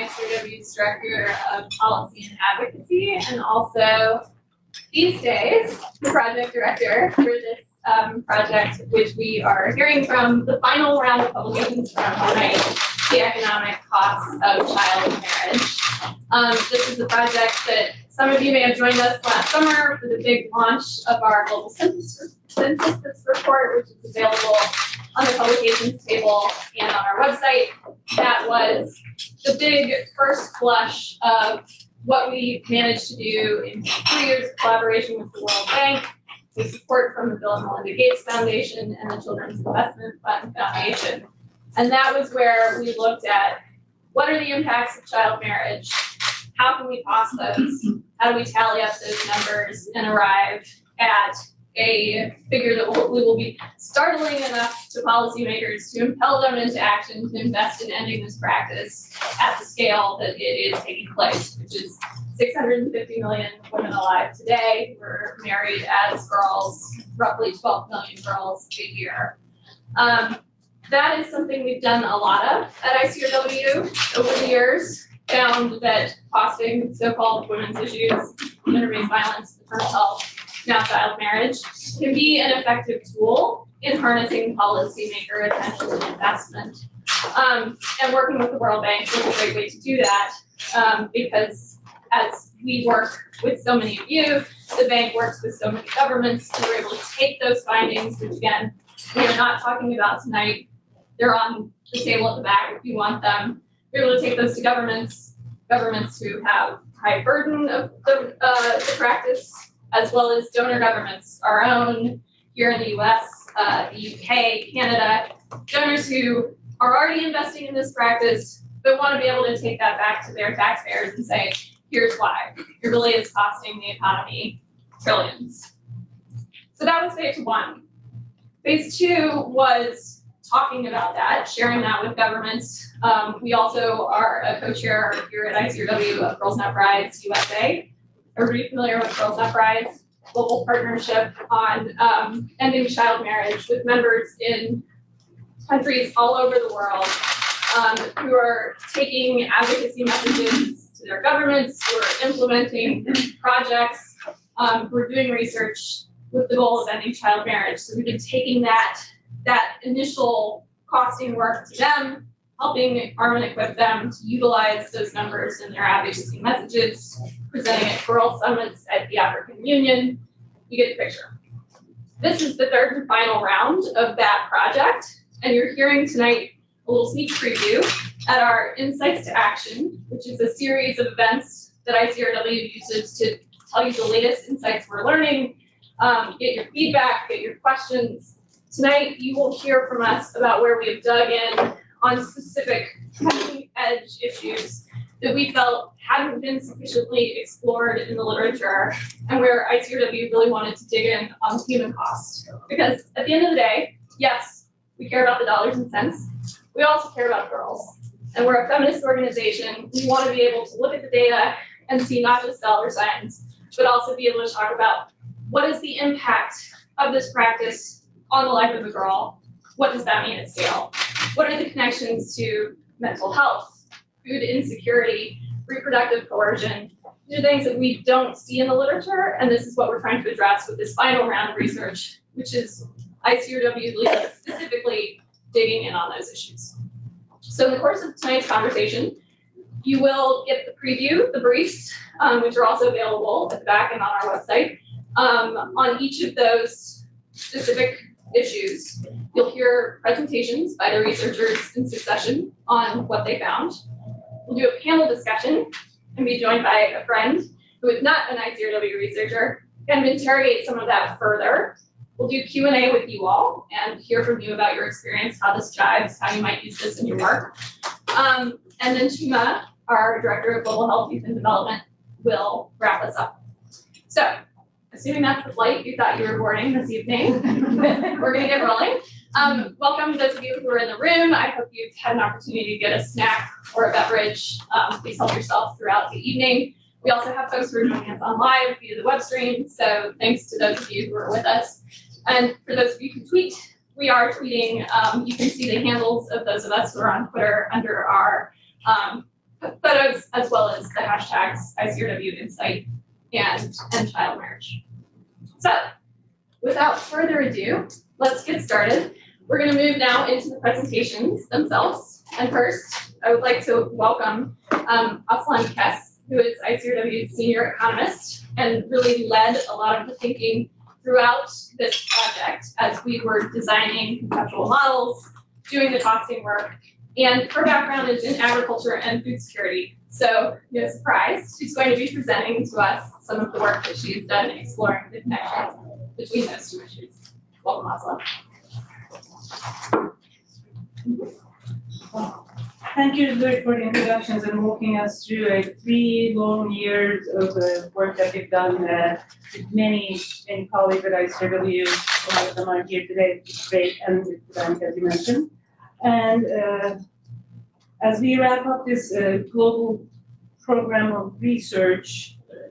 ICRW's Director of Policy and Advocacy, and also these days, the project director for this um, project, which we are hearing from the final round of publications from tonight, the economic costs of child marriage. Um, this is a project that some of you may have joined us last summer for the big launch of our global census, census report, which is available on the publications table and on our website. That was the big first flush of what we managed to do in three years of collaboration with the World Bank, with support from the Bill and Melinda Gates Foundation and the Children's Investment Fund Foundation. And that was where we looked at what are the impacts of child marriage? How can we cost those? How do we tally up those numbers and arrive at a figure that will, we will be startling enough to policymakers to impel them into action to invest in ending this practice at the scale that it is taking place, which is 650 million women alive today who are married as girls, roughly 12 million girls a year. Um, that is something we've done a lot of at ICRW over the years. Found that costing so-called women's issues, gender-based violence, maternal health, now child marriage, can be an effective tool in harnessing policymaker attention and investment. Um, and working with the World Bank is a great way to do that um, because as we work with so many of you, the bank works with so many governments, we're able to take those findings, which again, we are not talking about tonight. They're on the table at the back if you want them. We're able to take those to governments, governments who have high burden of the, uh, the practice as well as donor governments, our own here in the US, uh, the UK, Canada, donors who are already investing in this practice, but want to be able to take that back to their taxpayers and say, here's why. It really is costing the economy trillions. So that was phase one. Phase two was talking about that, sharing that with governments. Um, we also are a co-chair here at ICRW of Girls Not Brides USA, Everybody familiar with Girls Brides? Global partnership on um, ending child marriage with members in countries all over the world um, who are taking advocacy messages to their governments, who are implementing projects, um, who are doing research with the goal of ending child marriage. So we've been taking that that initial costing work to them, helping arm and equip them to utilize those numbers in their advocacy messages, presenting at Girl Summits at the African Union. You get the picture. This is the third and final round of that project, and you're hearing tonight a little sneak preview at our Insights to Action, which is a series of events that ICRW uses to tell you the latest insights we're learning, um, get your feedback, get your questions. Tonight, you will hear from us about where we have dug in on specific cutting edge issues that we felt hadn't been sufficiently explored in the literature and where ICRW really wanted to dig in on human cost. Because at the end of the day, yes, we care about the dollars and cents. We also care about girls. And we're a feminist organization. We want to be able to look at the data and see not just dollar signs, but also be able to talk about what is the impact of this practice on the life of a girl? What does that mean at scale? What are the connections to mental health, food insecurity, reproductive coercion? These are things that we don't see in the literature, and this is what we're trying to address with this final round of research, which is ICRW specifically digging in on those issues. So in the course of tonight's conversation, you will get the preview, the briefs, um, which are also available at the back and on our website, um, on each of those specific issues. You'll hear presentations by the researchers in succession on what they found. We'll do a panel discussion and be joined by a friend who is not an ICRW researcher, of interrogate some of that further. We'll do Q&A with you all and hear from you about your experience, how this jives, how you might use this in your work. Um, and then Chima, our Director of Global Health, Youth and Development, will wrap us up. So assuming that's the flight you thought you were boarding this evening, we're gonna get rolling. Um, welcome those of you who are in the room. I hope you've had an opportunity to get a snack or a beverage. Um, please help yourself throughout the evening. We also have folks who are joining us on live via the web stream, so thanks to those of you who are with us. And for those of you who tweet, we are tweeting. Um, you can see the handles of those of us who are on Twitter under our um, photos as well as the hashtags ICRW Insight and End Child Marriage. So, without further ado, let's get started. We're going to move now into the presentations themselves. And first, I would like to welcome um, Aslihan Kes, who is ICRW's senior economist and really led a lot of the thinking throughout this project as we were designing conceptual models, doing the costing work, and her background is in agriculture and food security. So, no surprise, she's going to be presenting to us some of the work that she's done exploring the connections between those two issues. Welcome, Aslihan. Thank you, Luke, for the introductions and walking us through uh, three long years of uh, work that you've done uh, with many, many colleagues at ICRW. A lot of them are here today, which great, and with them, as you mentioned. And uh, as we wrap up this uh, global program of research, uh,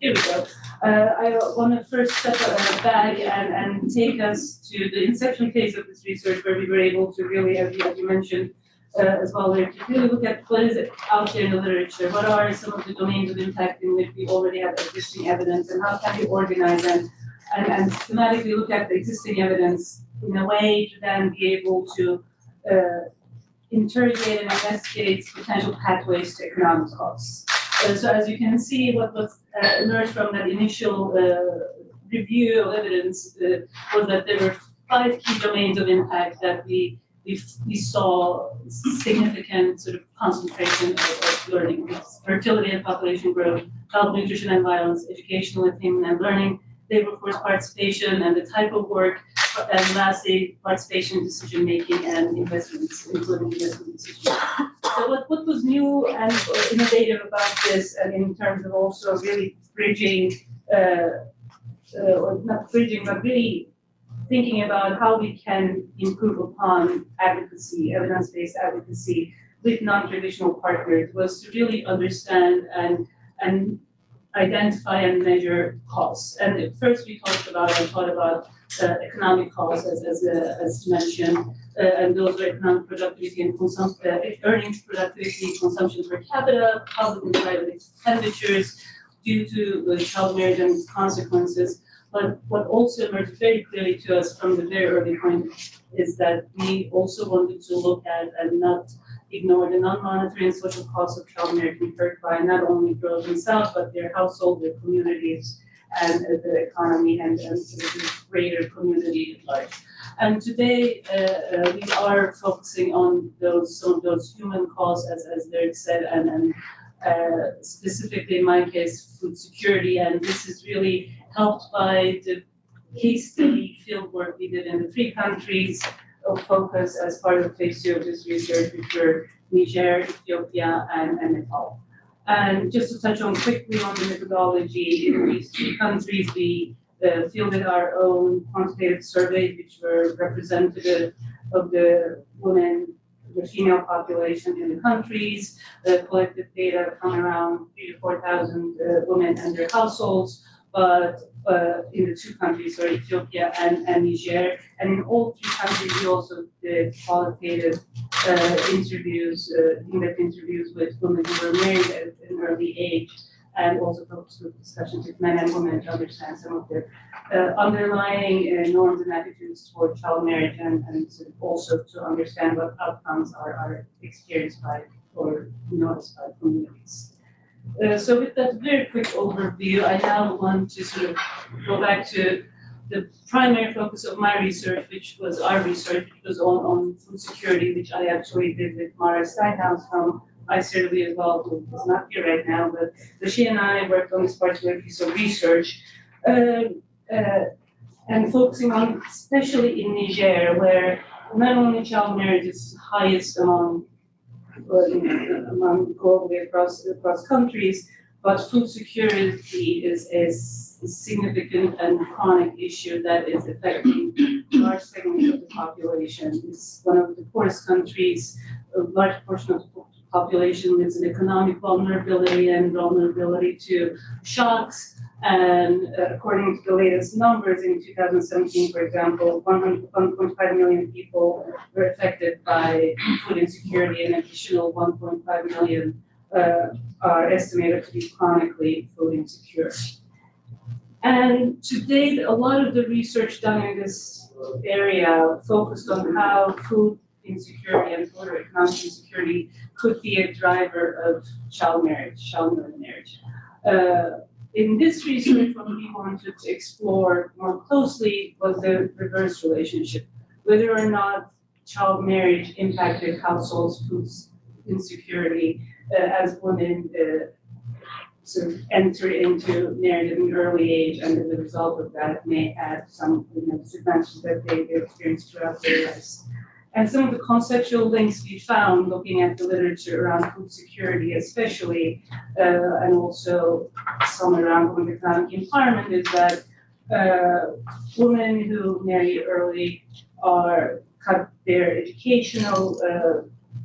here we go. Uh, I want to first step back and, and take us to the inception phase of this research where we were able to really, as you, as you mentioned, uh, as well, to really look at what is out there in the literature, what are some of the domains of impact in which we already have existing evidence, and how can we organize them, and, and systematically look at the existing evidence in a way to then be able to uh, interrogate and investigate potential pathways to economic costs. Uh, so as you can see, what was uh, emerged from that initial uh, review of evidence uh, was that there were five key domains of impact that we we, we saw significant sort of concentration of, of learning, fertility and population growth, health, nutrition and violence, educational attainment and learning, labor force participation and the type of work, and lastly, participation, decision making and investments, including investment decisions. So what, what was new and innovative about this, and in terms of also really bridging, uh, uh, not bridging, but really thinking about how we can improve upon advocacy, evidence-based advocacy with non-traditional partners was to really understand and, and identify and measure costs. And first we talked about, I thought about uh, economic costs as, as, uh, as mentioned, uh, and those are economic productivity and consumption, uh, earnings productivity, consumption per capita, public and private expenditures due to uh, child marriage and its consequences. But what also emerged very clearly to us from the very early point is that we also wanted to look at and not ignore the non-monetary and social costs of child marriage incurred by not only girls themselves, but their household, their communities, and uh, the economy and, and the greater community at large. And today, uh, uh, we are focusing on those, some those human costs, as, as Derek said, and, and uh, specifically in my case, food security. And this is really helped by the case study field work we did in the three countries of focus as part of phase two of this research, which were Niger, Ethiopia, and, and Nepal. And just to touch on quickly on the methodology, in these three countries, we uh, fielded our own quantitative surveys, which were representative of the women, the female population in the countries, uh, collected data from around three to 4,000 uh, women and their households, but uh, in the two countries, so Ethiopia and, and Niger. And in all three countries, we also did qualitative uh, interviews, uh, in-depth interviews with women who were married at an early age, and also focused with discussions with men and women to understand some of the uh, underlying uh, norms and attitudes toward child marriage, and, and also to understand what outcomes are, are experienced by or noticed by communities. Uh, so with that very quick overview, I now want to sort of go back to the primary focus of my research, which was our research, which was on, on food security, which I actually did with Mara Steinhaus from ICRW as well, who is not here right now, but, but she and I worked on this particular piece of research. Uh, uh, and focusing on, especially in Niger, where not only child marriage is highest among among globally across across countries, but food security is is a significant and chronic issue that is affecting large segments of the population. It's one of the poorest countries. A large portion of the population lives in economic vulnerability and vulnerability to shocks. And uh, according to the latest numbers in 2017, for example, 1.5 million people were affected by food insecurity, and an additional 1.5 million uh, are estimated to be chronically food insecure. And to date, a lot of the research done in this area focused on how food insecurity and food or economic insecurity could be a driver of child marriage, child marriage. Uh, in this research, what we wanted to explore more closely was the reverse relationship, whether or not child marriage impacted households' food insecurity uh, as women uh, sort of enter into marriage at an early age, and as a result of that, may have some you know, disadvantages that they they experience throughout their lives. And some of the conceptual links we found looking at the literature around food security especially, uh, and also some around women economic empowerment is that uh, women who marry early are cut their educational, uh,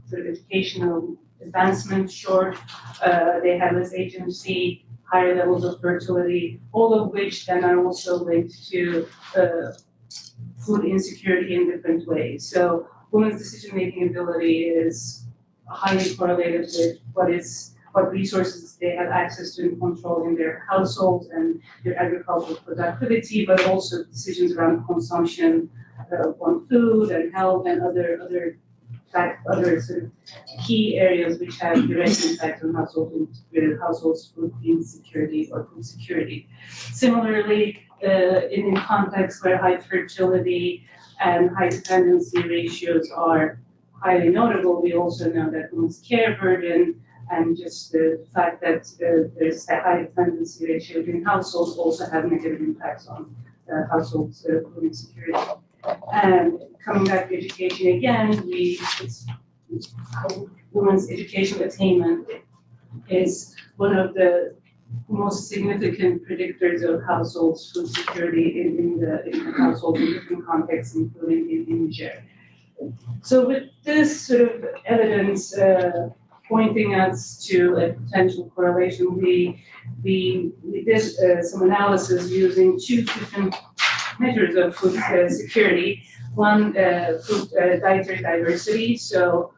sort of educational advancement short, uh, they have less agency, higher levels of fertility, all of which then are also linked to uh, food insecurity in different ways. So women's decision-making ability is highly correlated with what is what resources they have access to and control in their households and their agricultural productivity, but also decisions around consumption uh, on food and health and other other fact other sort of key areas which have direct impact on household in, households food insecurity or food security. Similarly, uh, in, in contexts where high fertility and high dependency ratios are highly notable, we also know that women's care burden and just the fact that uh, there's a high dependency ratio in households also have negative impacts on uh, households' uh, food insecurity. And coming back to education again, we, women's educational attainment is one of the most significant predictors of households' food security in, in the, in the household in different contexts, including in, Niger. So with this sort of evidence uh, pointing us to a potential correlation, we, we, we did uh, some analysis using two different measures of food uh, security. One, uh, food uh, dietary diversity, so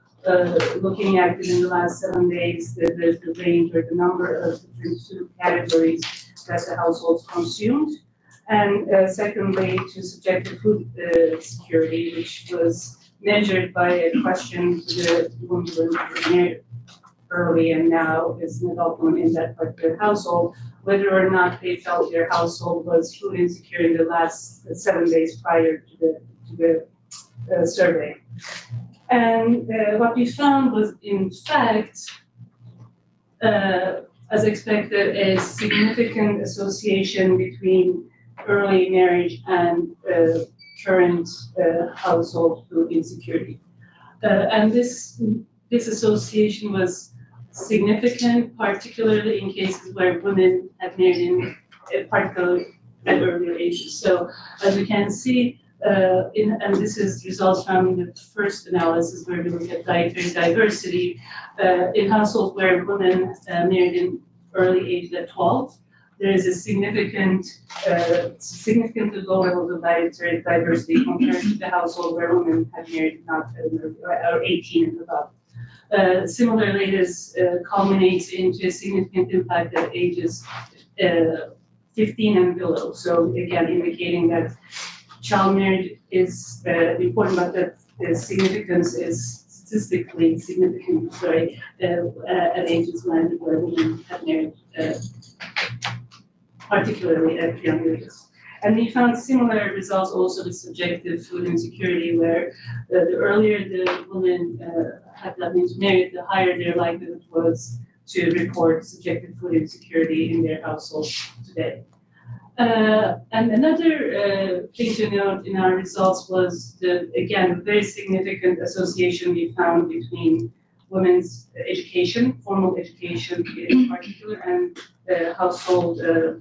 looking at within the last seven days, the, the, the range or the number of different food categories that the households consumed. And uh, secondly, to subjective food uh, security, which was measured by a question to the were early and now is an adult woman in that particular household, whether or not they felt their household was food insecure in the last seven days prior to the, to the uh, survey. And uh, what we found was, in fact, uh, as expected, a significant association between early marriage and uh, current uh, household food insecurity. Uh, and this, this association was significant, particularly in cases where women had married in, particularly at earlier ages. So as you can see, uh, in, and this is results from the first analysis where we look at dietary diversity uh, in households where women uh, married in early age at 12. There is a significant, uh, significantly low levels of dietary diversity compared to the household where women have married not or 18 and above. Uh, similarly, this uh, culminates into a significant impact at ages uh, 15 and below. So again, indicating that child marriage is uh, important, but that the significance is statistically significant, sorry, uh, uh, at ages when women have married, uh, particularly at young ages. And we found similar results also with subjective food insecurity, where uh, the earlier the woman uh, had gotten married, the higher their likelihood was to report subjective food insecurity in their household today. Uh, and another uh, thing to note in our results was the, again, very significant association we found between women's education, formal education in particular, and uh, household uh,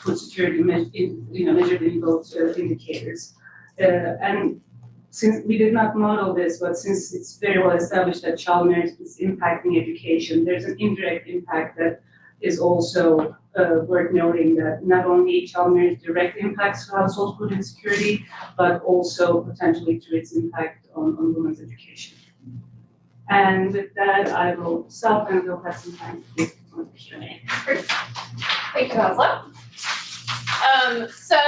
food security, in, you know, measured in both uh, indicators. Uh, and since we did not model this, but since it's very well established that child marriage is impacting education, there's an indirect impact that is also uh, worth noting that not only child marriage directly impacts household food insecurity, but also potentially through its impact on, on women's education. And with that, I will stop and we'll have some time to Q&A. Thank you, Hansel. Um, so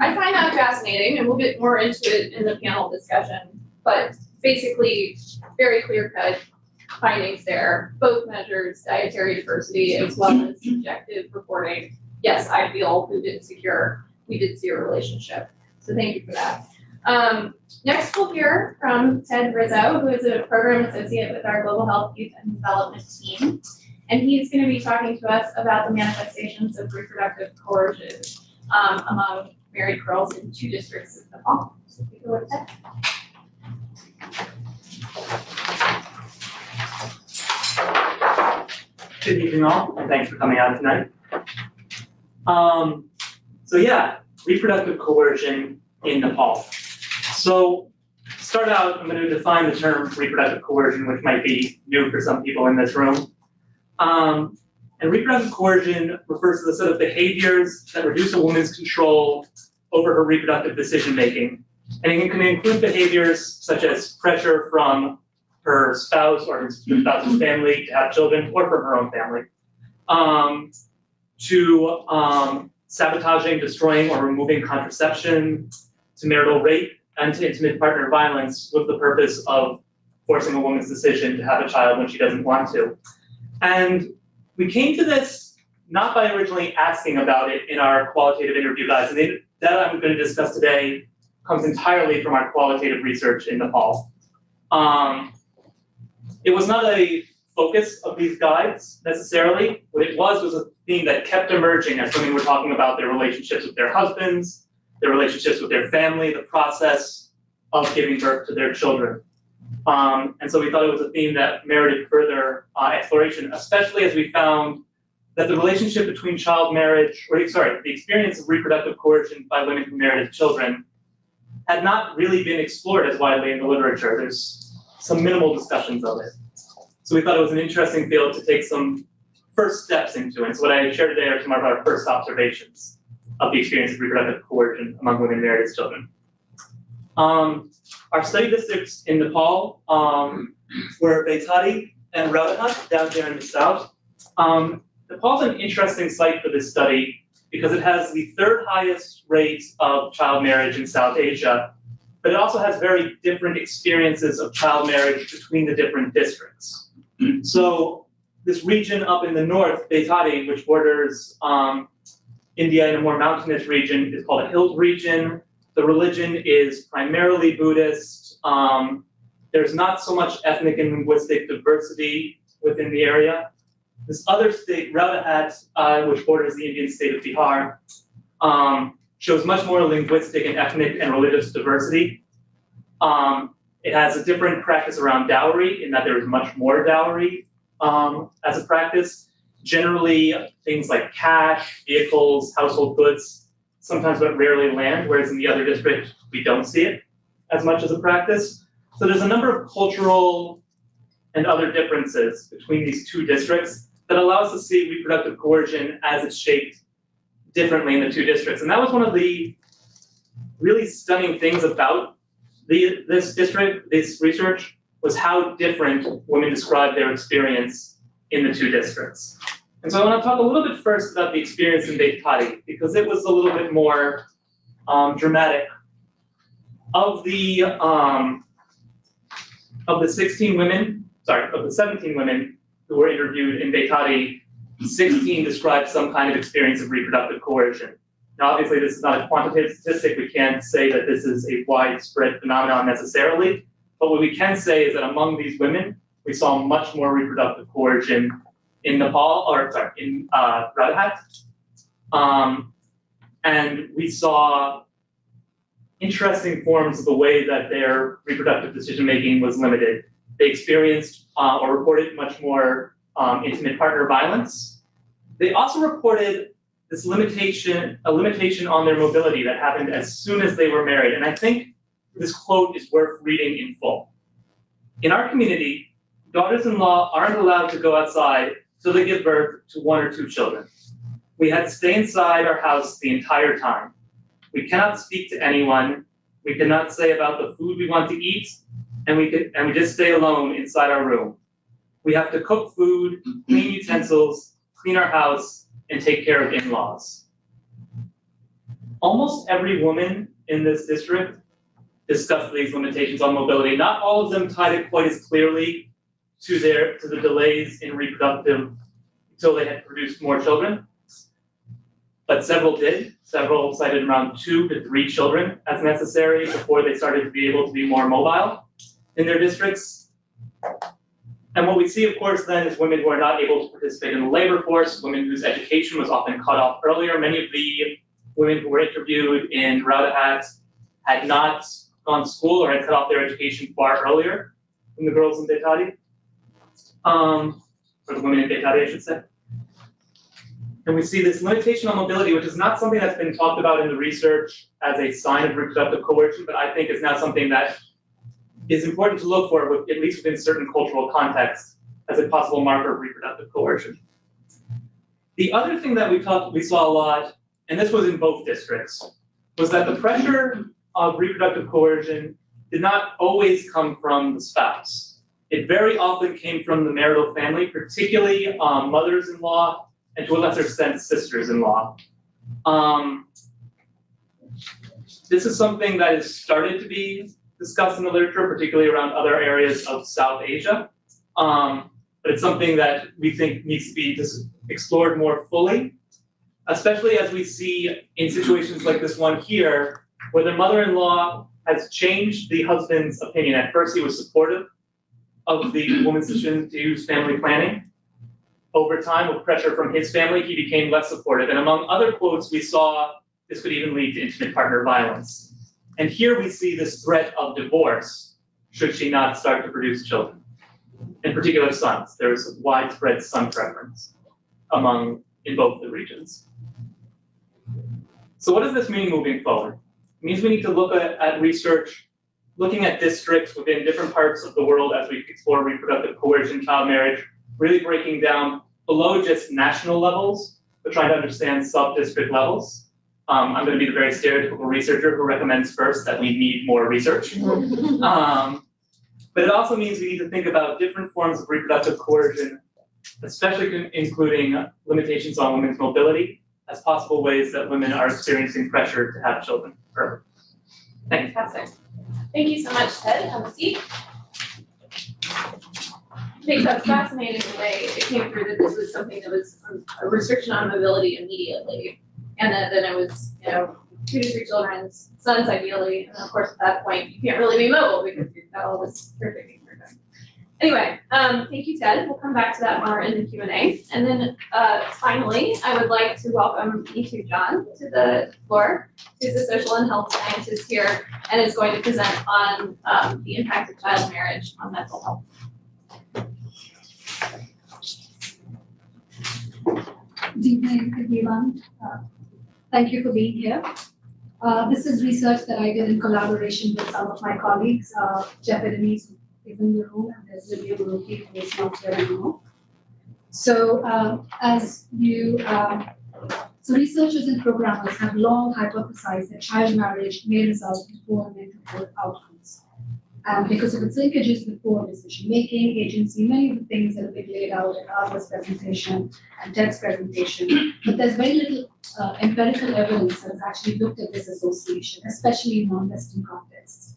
I find that fascinating, and we'll get more into it in the panel discussion, but basically, very clear cut findings there. Both measures dietary diversity as well as subjective reporting. Yes, I feel food insecure. We did see a relationship. So thank you for that. Um, next, we'll hear from Ted Rizzo, who is a program associate with our Global Health Youth and Development team. And he's going to be talking to us about the manifestations of reproductive coercion um, among married girls in two districts in Nepal. So take a look at that. Good evening all, and thanks for coming out tonight. Um, so yeah, reproductive coercion in Nepal. So, to start out, I'm gonna define the term reproductive coercion, which might be new for some people in this room. Um, and reproductive coercion refers to the set of behaviors that reduce a woman's control over her reproductive decision-making. And it can include behaviors such as pressure from her spouse or her spouse's family to have children, or from her own family. Um, to um, sabotaging, destroying, or removing contraception, to marital rape, and to intimate partner violence with the purpose of forcing a woman's decision to have a child when she doesn't want to. And we came to this not by originally asking about it in our qualitative interview guides, and the I'm going to discuss today comes entirely from our qualitative research in Nepal. Um, it was not a focus of these guides necessarily. What it was was a theme that kept emerging as women were talking about their relationships with their husbands, their relationships with their family, the process of giving birth to their children. Um, and so we thought it was a theme that merited further uh, exploration, especially as we found that the relationship between child marriage, or sorry, the experience of reproductive coercion by women who married children had not really been explored as widely in the literature. There's some minimal discussions of it. So we thought it was an interesting field to take some first steps into. And so what I shared today are some of our first observations of the experience of reproductive coercion among women married as children. Um, our study districts in Nepal um, were Baitadi and Rautahat down there in the south. Um, Nepal's an interesting site for this study because it has the third highest rate of child marriage in South Asia but it also has very different experiences of child marriage between the different districts. So this region up in the north, Baitadi, which borders um, India in a more mountainous region, is called a hills region. The religion is primarily Buddhist. Um, there's not so much ethnic and linguistic diversity within the area. This other state, Rautahat, uh, which borders the Indian state of Bihar, um, shows much more linguistic and ethnic and religious diversity. Um, it has a different practice around dowry in that there is much more dowry um, as a practice. Generally, things like cash, vehicles, household goods, sometimes but rarely land, whereas in the other district, we don't see it as much as a practice. So there's a number of cultural and other differences between these two districts that allow us to see reproductive coercion as it's shaped differently in the two districts. And that was one of the really stunning things about the, this district, this research, was how different women described their experience in the two districts. And so I want to talk a little bit first about the experience in Baitadi, because it was a little bit more um, dramatic. Of the um, of the 16 women, sorry, of the 17 women who were interviewed in Baitadi, 16 describe some kind of experience of reproductive coercion. Now, obviously, this is not a quantitative statistic. We can't say that this is a widespread phenomenon necessarily. But what we can say is that among these women, we saw much more reproductive coercion in Nepal, or sorry, in uh, Rautahat. Um, and we saw interesting forms of the way that their reproductive decision making was limited. They experienced uh, or reported much more um, intimate partner violence. They also reported this limitation, a limitation on their mobility that happened as soon as they were married. And I think this quote is worth reading in full. In our community, daughters-in-law aren't allowed to go outside till they give birth to one or two children. We had to stay inside our house the entire time. We cannot speak to anyone. We cannot say about the food we want to eat. and we could, and we just stay alone inside our room. We have to cook food, clean utensils, clean our house, and take care of in-laws. Almost every woman in this district discussed these limitations on mobility. Not all of them tied it quite as clearly to their, to the delays in reproductive until they had produced more children. But several did. Several cited around two to three children as necessary before they started to be able to be more mobile in their districts. And what we see, of course, then is women who are not able to participate in the labor force, women whose education was often cut off earlier. Many of the women who were interviewed in Rautahat had not gone to school or had cut off their education far earlier than the girls in Baitadi. Um, or the women in Baitadi, I should say. And we see this limitation on mobility, which is not something that's been talked about in the research as a sign of reproductive coercion, but I think is now something that is important to look for, with, at least within certain cultural contexts, as a possible marker of reproductive coercion. The other thing that we talked, we saw a lot, and this was in both districts, was that the pressure of reproductive coercion did not always come from the spouse. It very often came from the marital family, particularly um, mothers-in-law and to a lesser extent sisters-in-law. Um, this is something that has started to be discussed in the literature, particularly around other areas of South Asia. Um, but it's something that we think needs to be dis- explored more fully, especially as we see in situations like this one here, where the mother-in-law has changed the husband's opinion. At first, he was supportive of the woman's decision to use family planning. Over time, with pressure from his family, he became less supportive. And among other quotes, we saw this could even lead to intimate partner violence. And here we see this threat of divorce should she not start to produce children. In particular, sons. There's widespread son preference among in both the regions. So what does this mean moving forward? It means we need to look at, at research, looking at districts within different parts of the world as we explore reproductive coercion, child marriage, really breaking down below just national levels, but trying to understand sub-district levels. Um, I'm going to be the very stereotypical researcher who recommends first that we need more research. Um, but it also means we need to think about different forms of reproductive coercion, especially con- including limitations on women's mobility as possible ways that women are experiencing pressure to have children early. Thank you. Fantastic. Thank you so much, Ted. Have a seat. I think that's fascinating the way it came through that this was something that was um, a restriction on mobility immediately. And then, then it was, you know, two to three children, sons ideally, and of course at that point, you can't really be mobile because you've got all this perfect. Anyway, um, thank you, Ted. We'll come back to that more in the Q and A. And then, uh, finally, I would like to welcome Neetu John to the floor, who's a social and health scientist here and is going to present on, um, the impact of child marriage on mental health. Good evening, everyone. Thank you for being here. Uh, This is research that I did in collaboration with some of my colleagues, uh, Jeff Edmeades is in the room, and there's Lydia Murphy, who is not here anymore. So uh, as you, uh, so researchers and programmers have long hypothesized that child marriage may result in poor mental health outcomes. Um, because of its linkages with poor decision-making, agency, many of the things that have been laid out in Arva's presentation and Ted's presentation. But there's very little uh, empirical evidence has actually looked at this association, especially in non-Western contexts.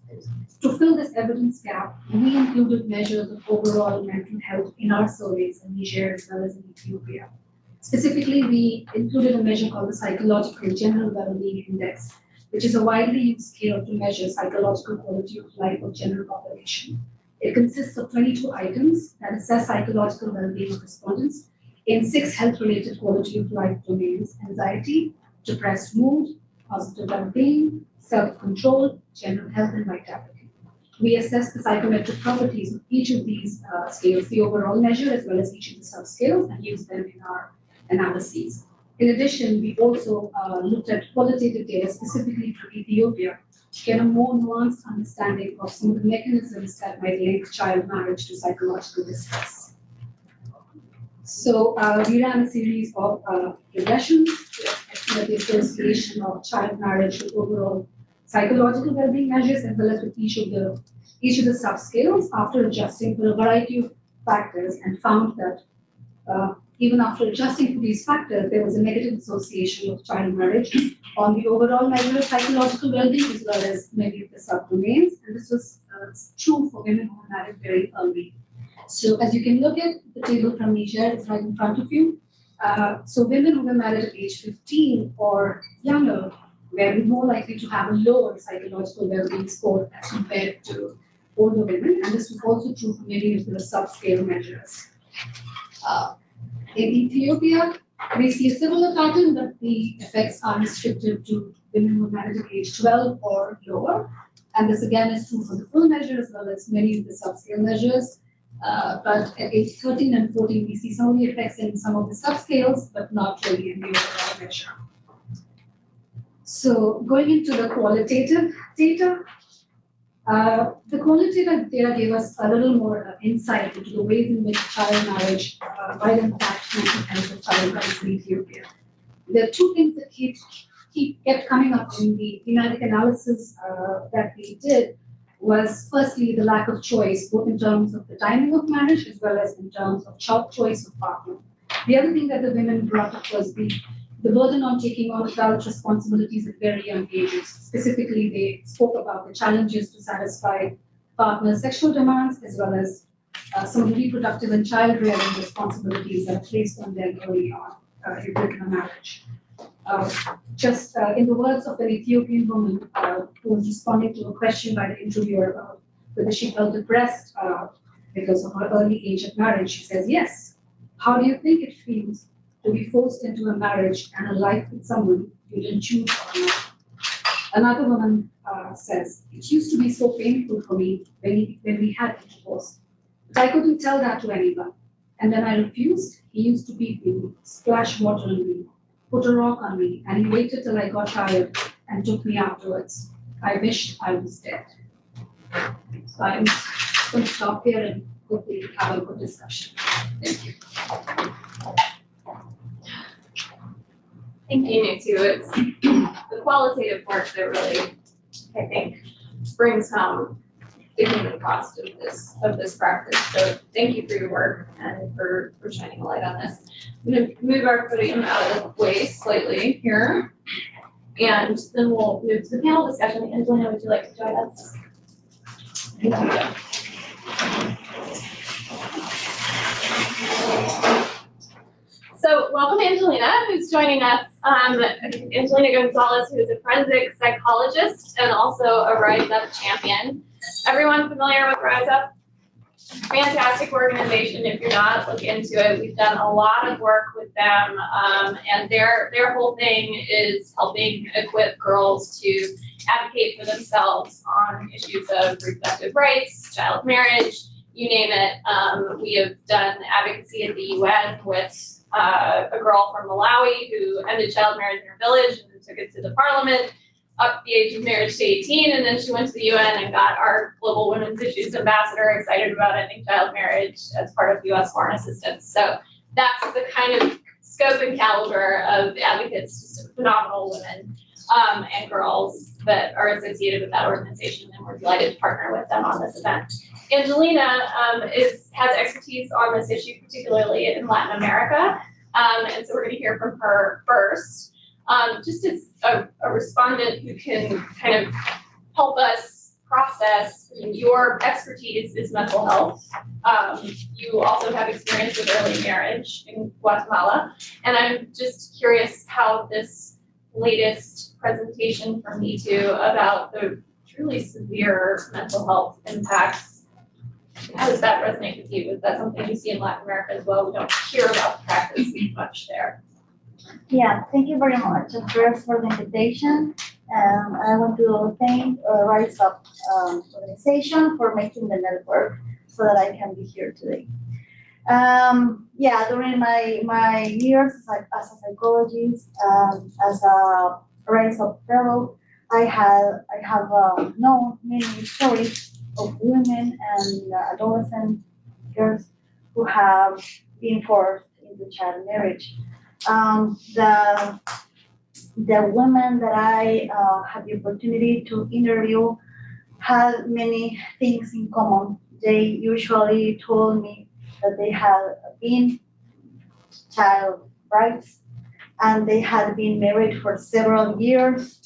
To fill this evidence gap, we included measures of overall mental health in our surveys in Niger as well as in Ethiopia. Specifically, we included a measure called the Psychological General Well-being Index, which is a widely used scale to measure psychological quality of life of general population. It consists of 22 items that assess psychological well-being of respondents in six health-related quality of life domains, anxiety, depressed mood, positive well-being, self-control, general health, and vitality. We assess the psychometric properties of each of these uh, scales, the overall measure, as well as each of the subscales, and use them in our analyses. In addition, we also uh, looked at qualitative data specifically for Ethiopia to get a more nuanced understanding of some of the mechanisms that might link child marriage to psychological distress. So uh, we ran a series of uh, regressions to estimate the association of child marriage with overall psychological well-being measures as well as with each of the each of the subscales after adjusting for a variety of factors and found that uh, even after adjusting for these factors, there was a negative association of child marriage on the overall measure of psychological well-being as well as many of the subdomains. And this was uh, true for women who married very early. So as you can look at the table from Niger, it's right in front of you. Uh, so women who were married at age 15 or younger were more likely to have a lower psychological well-being score as compared to older women, and this was also true for many of the subscale measures. Uh, in Ethiopia, we see a similar pattern, but the effects are restricted to women who are married at age 12 or lower. And this again is true for the full measure as well as many of the subscale measures. Uh, but at age 13 and 14, we see some of the effects in some of the subscales, but not really in the overall measure. So going into the qualitative data, uh, the qualitative data gave us a little more uh, insight into the ways in which child marriage uh, might impact mental health of child marriage in Ethiopia. There are two things that keep, keep kept coming up in the thematic analysis uh, that we did was firstly the lack of choice, both in terms of the timing of marriage as well as in terms of choice of partner. The other thing that the women brought up was the the burden on taking on adult responsibilities at very young ages. Specifically, they spoke about the challenges to satisfy partner sexual demands as well as uh, some of the reproductive and child rearing responsibilities that are placed on them early on uh, a marriage. Uh, just uh, in the words of an Ethiopian woman uh, who was responding to a question by the interviewer about whether she felt depressed uh, because of her early age of marriage, she says, Yes. How do you think it feels to be forced into a marriage and a life with someone you didn't choose. Another woman uh, says, It used to be so painful for me when, he, when we had intercourse. But I couldn't tell that to anyone. And when I refused, he used to beat me, splash water on me, put a rock on me, and he waited till I got tired and took me afterwards. I wished I was dead. So I'm going to stop here and hopefully have a good discussion. Thank you. Thank you, Neetu. It's the qualitative part that really, I think, brings home the human cost of this, of this practice. So thank you for your work and for, for shining a light on this. I'm gonna move our podium out of the way slightly here. And then we'll move to the panel discussion. Angelina, would you like to join us? So welcome Angelina, who's joining us. Um, Angelina Gonzalez, who is a forensic psychologist and also a Rise Up champion. Everyone familiar with Rise Up? Fantastic organization. If you're not, look into it. We've done a lot of work with them, um, and their their whole thing is helping equip girls to advocate for themselves on issues of reproductive rights, child marriage, you name it. Um, we have done advocacy at the UN with uh, a girl from Malawi who ended child marriage in her village and took it to the parliament, up the age of marriage to 18, and then she went to the UN and got our Global Women's Issues Ambassador excited about ending child marriage as part of US foreign assistance. So that's the kind of scope and caliber of advocates, just phenomenal women um, and girls that are associated with that organization, and we're delighted to partner with them on this event. Angelina um, is, has expertise on this issue, particularly in Latin America. Um, and so we're going to hear from her first. Um, just as a, a, respondent who can kind of help us process your expertise is mental health. Um, you also have experience with early marriage in Guatemala. And I'm just curious how this latest presentation from Neetu about the truly severe mental health impacts how does that resonate with you? Is that something you see in Latin America as well? We don't hear about the practice much there. Yeah, thank you very much, first for the invitation. Um, I want to thank uh, Rise Up um, organization for making the network so that I can be here today. Um, yeah, during my, my years as a, as a psychologist, um, as a Rise Up fellow, I have I have uh, known many stories of women and uh, adolescent girls who have been forced into child marriage. Um, the the women that I uh, had the opportunity to interview had many things in common. They usually told me that they had been child brides and they had been married for several years.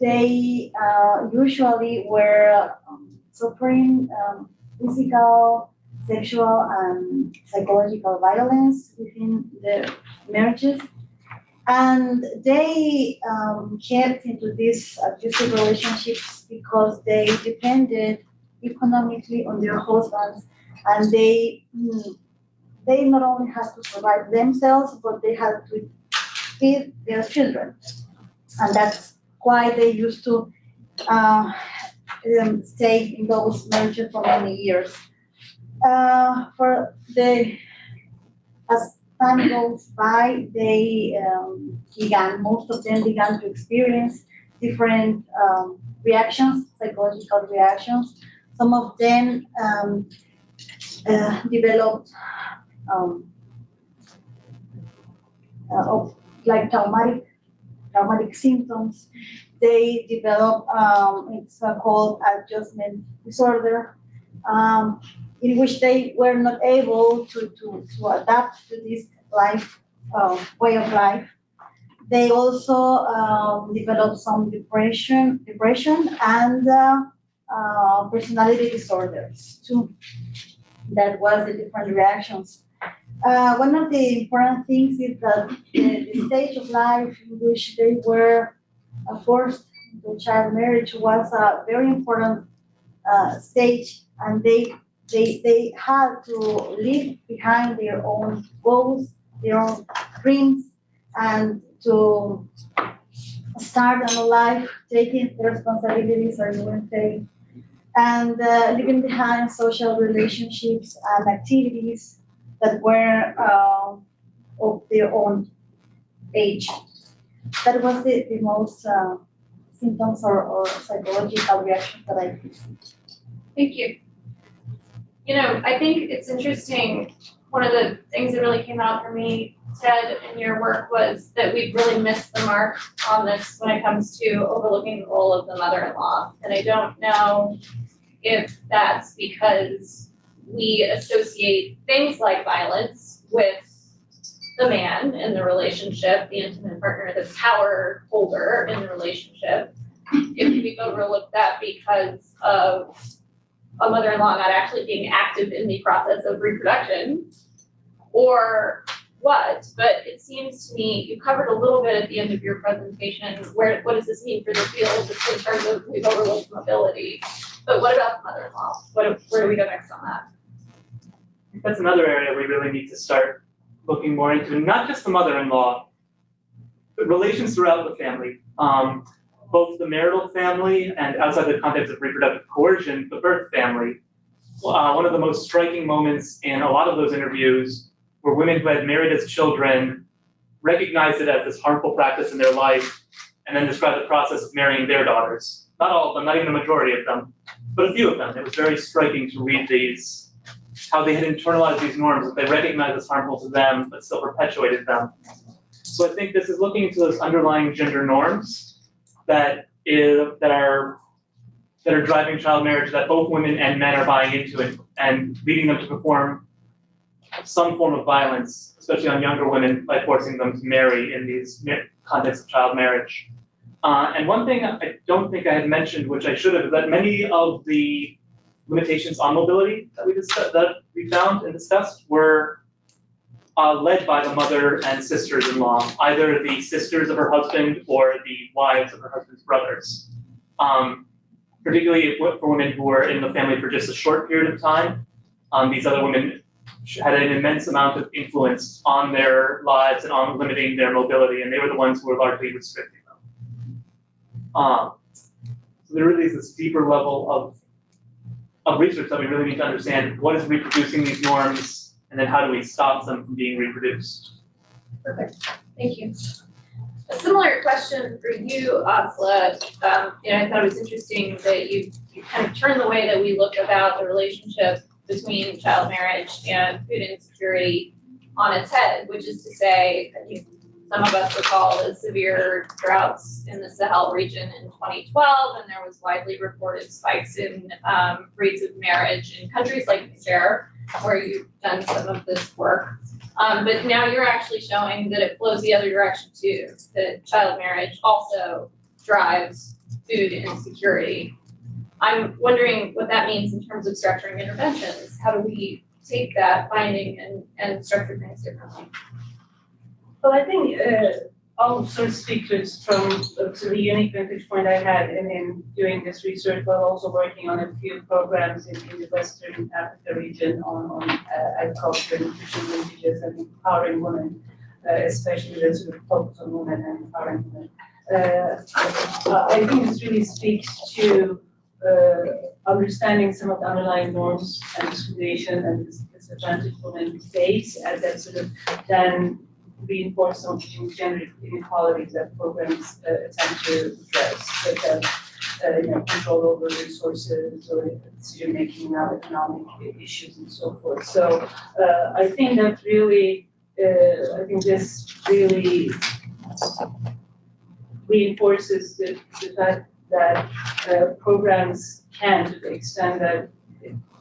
They uh, usually were um, suffering um, physical, sexual, and psychological violence within their marriages. And they um, kept into these abusive relationships because they depended economically on their husbands and they mm, they not only had to provide themselves, but they had to feed their children. And that's why they used to uh, um, stay in those marriages for many years. Uh, for the, time goes by, they um, began, most of them began to experience different um, reactions, psychological reactions. Some of them um, uh, developed um, uh, like traumatic, traumatic symptoms. They develop, um, it's called adjustment disorder, um, in which they were not able to, to, to adapt to this life, uh, way of life. They also, um, develop some depression, depression and, uh, uh, personality disorders too. That was the different reactions. Uh, one of the important things is that the, the stage of life in which they were uh, forced into child marriage was a very important uh, stage, and they they they had to leave behind their own goals, their own dreams, and to start a life, taking responsibilities, or would say, and uh, leaving behind social relationships and activities that were uh, of their own age. That was the, the most uh, symptoms or, or psychological reactions that I could. Thank you. You know, I think it's interesting, one of the things that really came out for me, Ted, in your work was that we've really missed the mark on this when it comes to overlooking the role of the mother-in-law. And I don't know if that's because we associate things like violence with the man in the relationship, the intimate partner, the power holder in the relationship. If we overlook that because of a mother-in-law not actually being active in the process of reproduction, or what, but it seems to me, you covered a little bit at the end of your presentation, where, what does this mean for the field, just in terms of we've overlooked mobility? But what about the mother-in-law? What, where do we go next on that? That's another area we really need to start looking more into, not just the mother-in-law, but relations throughout the family. Um, both the marital family and outside the context of reproductive coercion, the birth family. Uh, one of the most striking moments in a lot of those interviews were women who had married as children, recognized it as this harmful practice in their life, and then described the process of marrying their daughters. Not all of them, not even the majority of them, but a few of them. It was very striking to read these, how they had internalized these norms that they recognized as harmful to them, but still perpetuated them. So I think this is looking into those underlying gender norms that is, that are that are driving child marriage that both women and men are buying into it and leading them to perform some form of violence, especially on younger women, by forcing them to marry in these contexts of child marriage. Uh, and one thing I don't think I had mentioned, which I should have, is that many of the limitations on mobility that we discussed, that we found and discussed were uh, led by the mother and sisters-in-law, either the sisters of her husband or the wives of her husband's brothers. Um, particularly for women who were in the family for just a short period of time. Um, these other women had an immense amount of influence on their lives and on limiting their mobility, and they were the ones who were largely restricting them. Um, so there really is this deeper level of of research that we really need to understand what is reproducing these norms, and then how do we stop them from being reproduced. Perfect, thank you. A similar question for you, Asla. Um, you know, I thought it was interesting that you, you kind of turned the way that we look about the relationship between child marriage and food insecurity on its head, which is to say, some of us recall the severe droughts in the Sahel region in 2012, and there was widely reported spikes in um, rates of marriage in countries like Niger, where you've done some of this work. Um, but now you're actually showing that it flows the other direction too, that child marriage also drives food insecurity. I'm wondering what that means in terms of structuring interventions. How do we take that finding and, and structure things differently? Well, I think, uh, I'll sort of speak to it from, uh, to the unique vantage point I had in, in doing this research, while also working on a few programs in, in the Western Africa region on, on uh, agriculture, nutrition, linkages, and empowering women, uh, especially the sort of focus on women and empowering women. Uh, I think this really speaks to, uh, understanding some of the underlying norms and discrimination and dis- disadvantage women face, and that sort of then reinforce some gender inequalities that programs uh, attempt to address, such as, uh, you know, control over resources or decision-making around economic issues and so forth. So, uh, I think that really, uh, I think this really reinforces the, the fact that, uh, programs can, to the extent that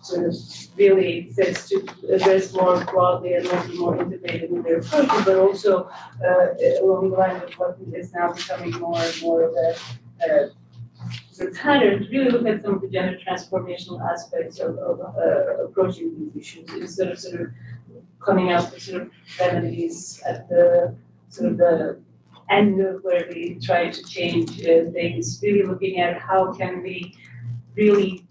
sort of really fits to address more broadly and maybe more integrated in their approaches, but also uh, along the line of what is now becoming more and more of a uh, of pattern, to really look at some of the gender transformational aspects of, of uh, approaching these issues instead of sort of coming out with sort of remedies at the sort of the end of where we try to change uh, things, really looking at how can we really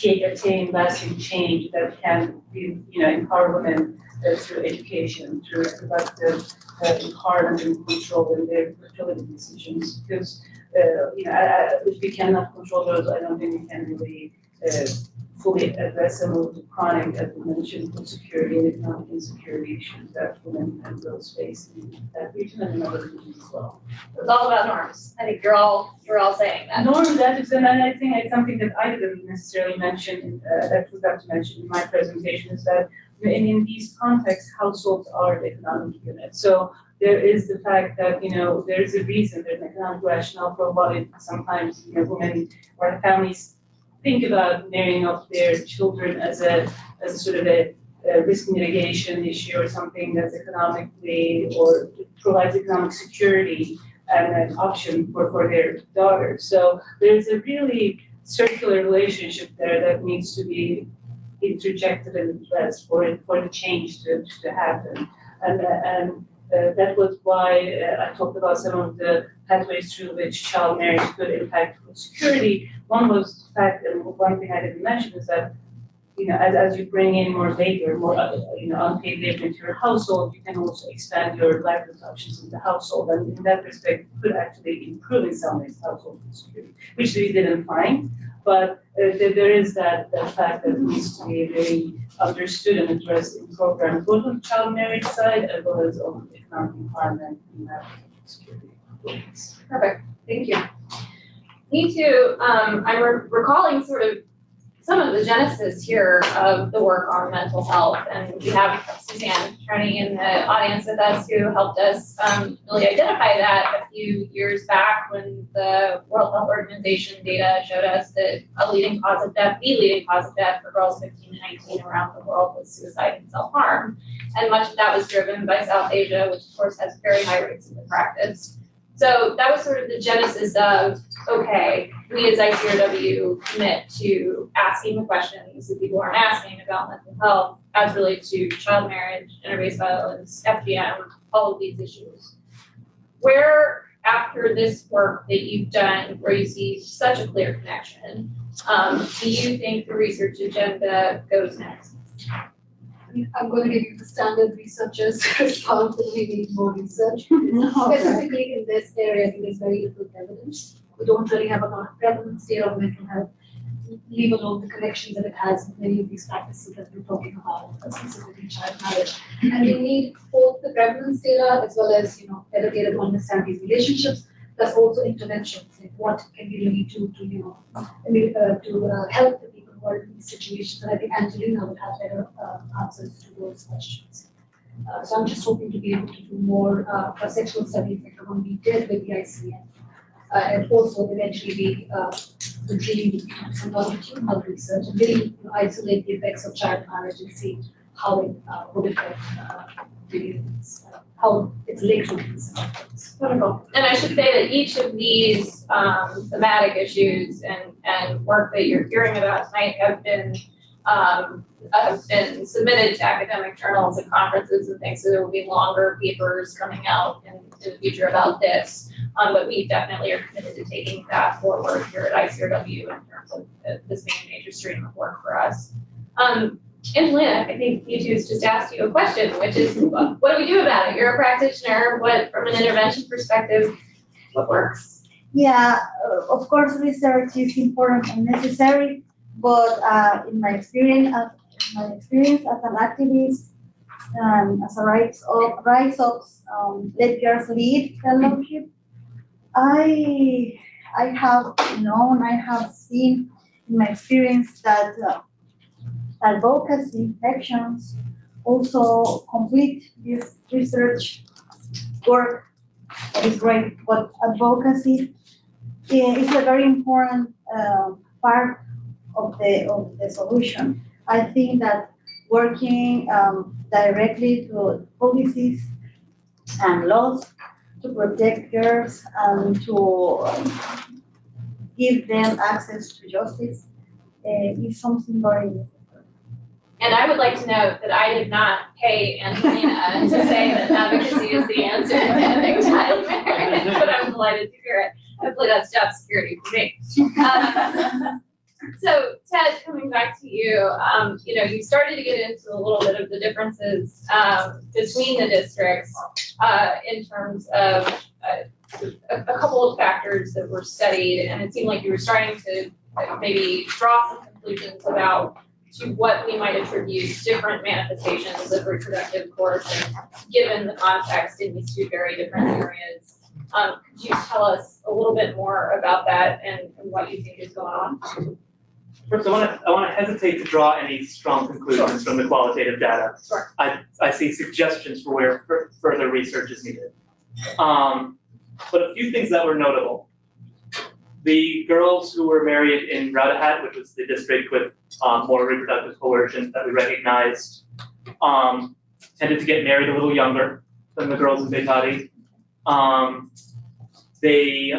take, attain lasting change that can be, you know, empower women uh, through education, through productive uh, empowerment and control in their fertility decisions. Because, uh, you know, I- I- if we cannot control those, I don't think we can really uh, fully address some of the chronic, as we mentioned, food security and economic insecurity issues that women and girls face in that region and in other regions as well. It's all about norms. I think you're all, you're all saying that. Norms, that is, and I think it's something that I didn't necessarily mention, uh, that forgot to mention in my presentation, is that in, in these contexts, households are the economic unit. So there is the fact that, you know, there is a reason, there's an economic rationale for why sometimes, you know, women or families think about marrying off their children as a, as sort of a, a risk mitigation issue or something that's economically or provides economic security and an option for, for their daughter. So there's a really circular relationship there that needs to be interjected and addressed for it, for the change to, to happen. And, uh, and uh, that was why uh, I talked about some of the pathways through which child marriage could impact food security. One was the fact, and one thing I didn't mention is that, you know, as, as you bring in more labor, more, you know, unpaid labor into your household, you can also expand your livelihood options in the household. And in that respect, could actually improve in some ways household food security, which we didn't find. But uh, there, is that, that fact that needs to be very understood and addressed in programs, both on the child marriage side as well as on the economic empowerment and that security. Perfect, thank you. Me too, um, I'm re- recalling sort of some of the genesis here of the work on mental health. And we have Suzanne Petroni in the audience with us who helped us, um, really identify that a few years back when the World Health Organization data showed us that a leading cause of death, the leading cause of death for girls fifteen to nineteen around the world was suicide and self-harm. And much of that was driven by South Asia, which of course has very high rates of the practice. So that was sort of the genesis of, okay, we as ICRW commit to asking the questions that people aren't asking about mental health as relates to child marriage, gender-based violence, FGM, all of these issues. Where, after this work that you've done, where you see such a clear connection, um, do you think the research agenda goes next? I'm gonna give you the standard researchers response, that we need more research. Specifically in this area, I think there's very little evidence. We don't really have a lot of prevalence data of mental health, leave alone the connections that it has with many of these practices that we're talking about, specifically child marriage. And we need both the prevalence data as well as, you know, better data to understand these relationships, plus also interventions, like what can we really do to, you know, uh, to uh, help the in these situations. And I think Angelina would have better uh, answers to those questions. Uh, so I'm just hoping to be able to do more, uh, for sexual studies like we did with the ICN. Uh, and also eventually be, uh, continuing some longitudinal research and really isolate the effects of child marriage and see how it, uh, would affect, uh, the, uh, how it's linked to these. And I should say that each of these um, thematic issues and, and work that you're hearing about tonight have been, um, have been submitted to academic journals and conferences and things, so there will be longer papers coming out in, in the future about this. Um, but we definitely are committed to taking that forward here at ICRW in terms of uh, this being a major stream of work for us. Um, Angelina, I think you just asked you a question, which is, what do we do about it? You're a practitioner, what, from an intervention perspective, what works? Yeah, uh, of course, research is important and necessary, but uh, in my experience, as in my experience as an activist, um, as a Rights of Rights of um, Let Girls Lead fellowship, I I have known, I have seen in my experience that uh, advocacy actions also complete this research work is great, but advocacy i- is a very important uh, part of the, of the solution. I think that working um, directly to policies and laws to protect girls and to um, give them access to justice uh, is something very And I would like to note that I did not pay Angelina to say that advocacy is the answer to ending child marriage, but I'm delighted to hear it. Hopefully that's job security for me. Um, So Ted, coming back to you, um, you know, you started to get into a little bit of the differences, um, between the districts, uh, in terms of, uh, a, a couple of factors that were studied, and it seemed like you were starting to maybe draw some conclusions about to what we might attribute different manifestations of reproductive coercion, given the context in these two very different areas. Um, could you tell us a little bit more about that and, and what you think is going on? First, I wanna, I wanna hesitate to draw any strong conclusions from the qualitative data. Sure. I, I see suggestions for where fur- further research is needed. Um, but a few things that were notable. The girls who were married in Rautahat, which was the district with, um, more reproductive coercion that we recognized, um, tended to get married a little younger than the girls in Baitadi. Um, they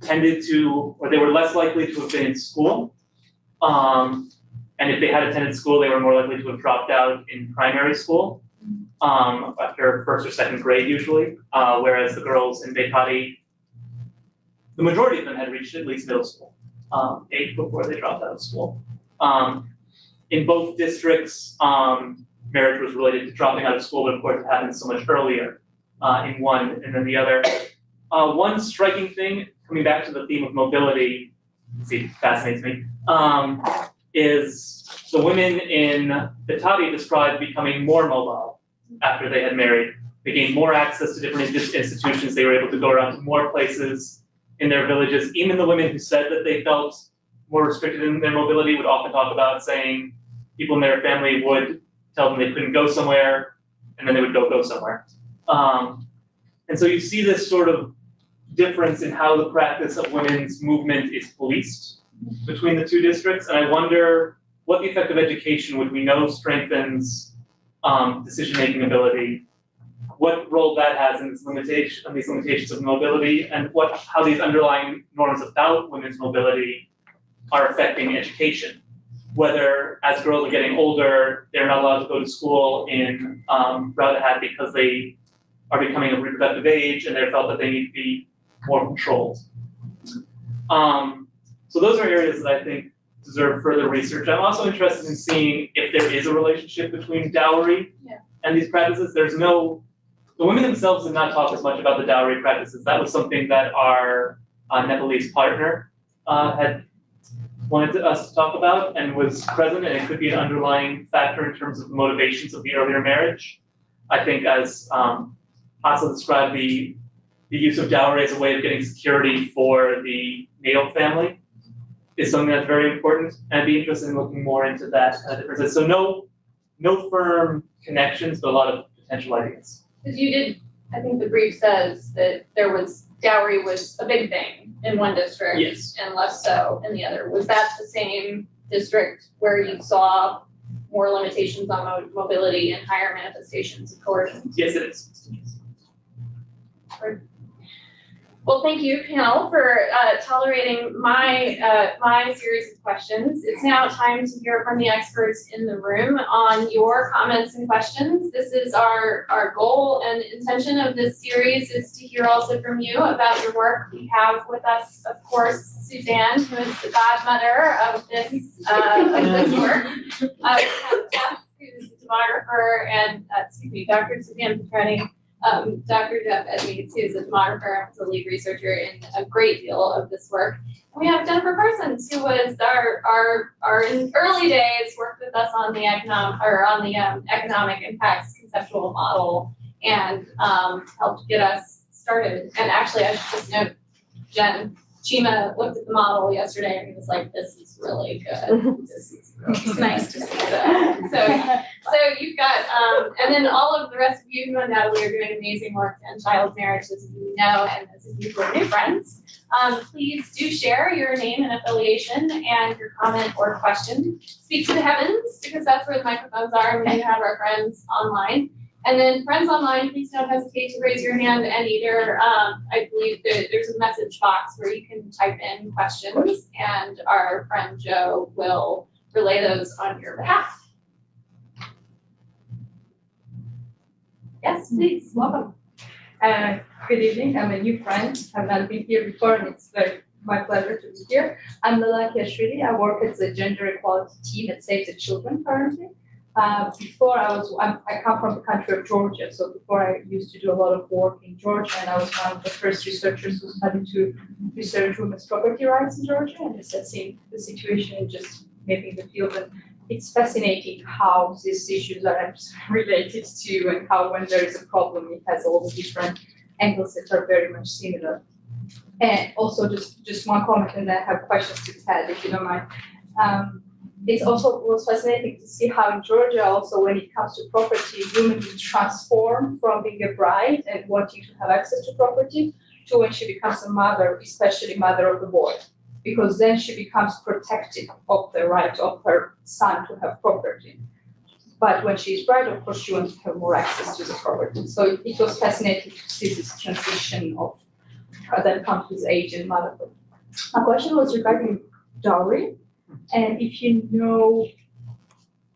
tended to, or they were less likely to have been in school. Um, and if they had attended school, they were more likely to have dropped out in primary school, um, after first or second grade usually, uh, whereas the girls in Baitadi, the majority of them had reached at least middle school, um, age before they dropped out of school. Um, in both districts, um, marriage was related to dropping out of school, but of course it happened so much earlier, uh, in one and then the other. Uh, one striking thing, coming back to the theme of mobility, see, fascinates me, um, is the women in Baitadi described becoming more mobile after they had married. They gained more access to different institutions, they were able to go around to more places in their villages. Even the women who said that they felt more restricted in their mobility would often talk about saying people in their family would tell them they couldn't go somewhere, and then they would go go somewhere. Um, and so you see this sort of difference in how the practice of women's movement is policed between the two districts, and I wonder what the effect of education, would we know strengthens um, decision-making ability, what role that has in limitation, in these limitations of mobility, and what, how these underlying norms about women's mobility are affecting education. Whether as girls are getting older, they're not allowed to go to school in um, Rautahat because they are becoming of reproductive age and they felt that they need to be more controlled. Um, so those are areas that I think deserve further research. I'm also interested in seeing if there is a relationship between dowry Yeah. and these practices. There's no, the women themselves did not talk as much about the dowry practices. That was something that our uh, Nepalese partner uh, had wanted to- us to talk about and was present, and it could be an underlying factor in terms of motivations of the earlier marriage. I think as um, described, the, the use of dowry as a way of getting security for the natal family is something that's very important, and I'd be interested in looking more into that uh, differences. So no, no firm connections, but a lot of potential ideas. Because you did, I think the brief says that there was, dowry was a big thing in one district. Yes. And less so in the other. Was that the same district where you saw more limitations on mo- mobility and higher manifestations of coercion? Yes, it is. Well, thank you, panel, for uh, tolerating my, uh, my series of questions. It's now time to hear from the experts in the room on your comments and questions. This is our, our goal and intention of this series is to hear also from you about your work. We have with us, of course, Suzanne, who is the godmother of this, uh, of this work. Uh, Jeff, who's the demographer, and, uh, excuse me, Dr. Suzanne Petroni, um, Dr. Jeff Edmeades, who's a demographer, and a lead researcher in a great deal of this work. We have Jennifer Parsons, who was our, our, our in early days, worked with us on the economic, or on the, um, economic impacts conceptual model and, um, helped get us started. And actually, I should just note, Jen, Chima looked at the model yesterday and he was like, this is really good. This is nice to see that. So so you've got, um, and then all of the rest of you who undoubtedly are doing amazing work in child marriage, as you know, and as you who are new friends. Um, please do share your name and affiliation and your comment or question. Speak to the heavens, because that's where the microphones are, and we have our friends online. And then friends online, please don't hesitate to raise your hand and either, um, I believe that there's a message box where you can type in questions and our friend Joe will relay those on your behalf. Yes, please, welcome. Uh, good evening, I'm a new friend, I've not been here before and it's very, my pleasure to be here. I'm Lalaki Ashwini, I work as a gender equality team at Save the Children currently. Uh, before I was, I'm, I come from the country of Georgia, so before I used to do a lot of work in Georgia and I was one of the first researchers who started to research women's property rights in Georgia and assessing the situation just making the field and it's fascinating how these issues are related to and how when there is a problem, it has all the different angles that are very much similar. And also just, just one comment and then I have questions to Ted, if you don't mind. Um, it also was fascinating to see how in Georgia also when it comes to property, women transform from being a bride and wanting to have access to property to when she becomes a mother, especially mother of the boy because then she becomes protective of the right of her son to have property. But when she's bride, of course, she wants to have more access to the property. So it, it was fascinating to see this transition of that comes with age and motherhood. My question was regarding dowry, and if you know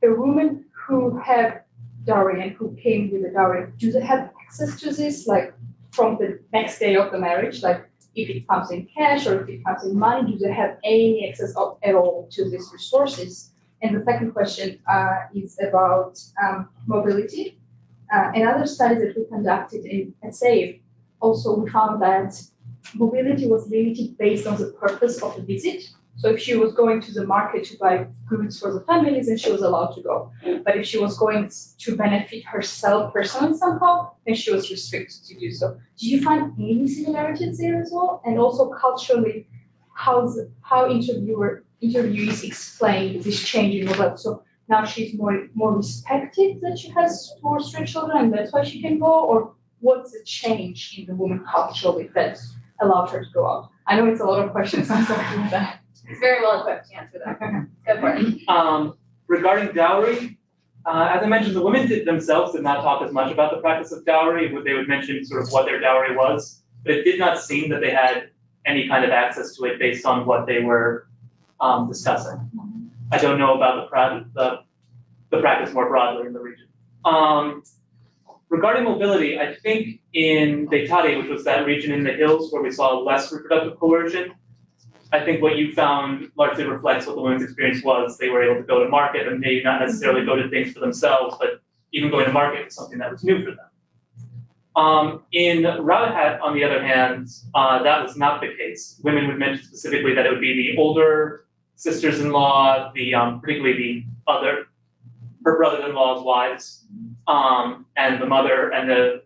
a woman who have dowry and who came with a dowry, do they have access to this like from the next day of the marriage, like if it comes in cash or if it comes in money, do they have any access at all to these resources? And the second question uh, is about um, mobility. Uh, another study that we conducted in, at SAVE, also we found that mobility was limited based on the purpose of the visit. So if she was going to the market to buy goods for the families, then she was allowed to go. But if she was going to benefit herself personally somehow, then she was restricted to do so. Do you find any similarities there as well? And also culturally, how's, how interviewer, interviewees explain this change in mobility? So now she's more, more respected that she has towards her children and that's why she can go? Or what's the change in the woman culturally that allowed her to go out? I know it's a lot of questions, I'm sorry for that. He's very well equipped to answer that. Go for it. Um, regarding dowry, uh, as I mentioned, the women did themselves did not talk as much about the practice of dowry. They would mention sort of what their dowry was, but it did not seem that they had any kind of access to it based on what they were um, discussing. I don't know about the, pra- the, the practice more broadly in the region. Um, regarding mobility, I think in Baitadi, which was that region in the hills where we saw less reproductive coercion, I think what you found largely reflects what the women's experience was. They were able to go to market and maybe not necessarily go to things for themselves, but even going to market was something that was new for them. Um, in Rautahat, on the other hand, uh, that was not the case. Women would mention specifically that it would be the older sisters-in-law, the um, particularly the other, her brothers-in-law's wives, um, and the mother and the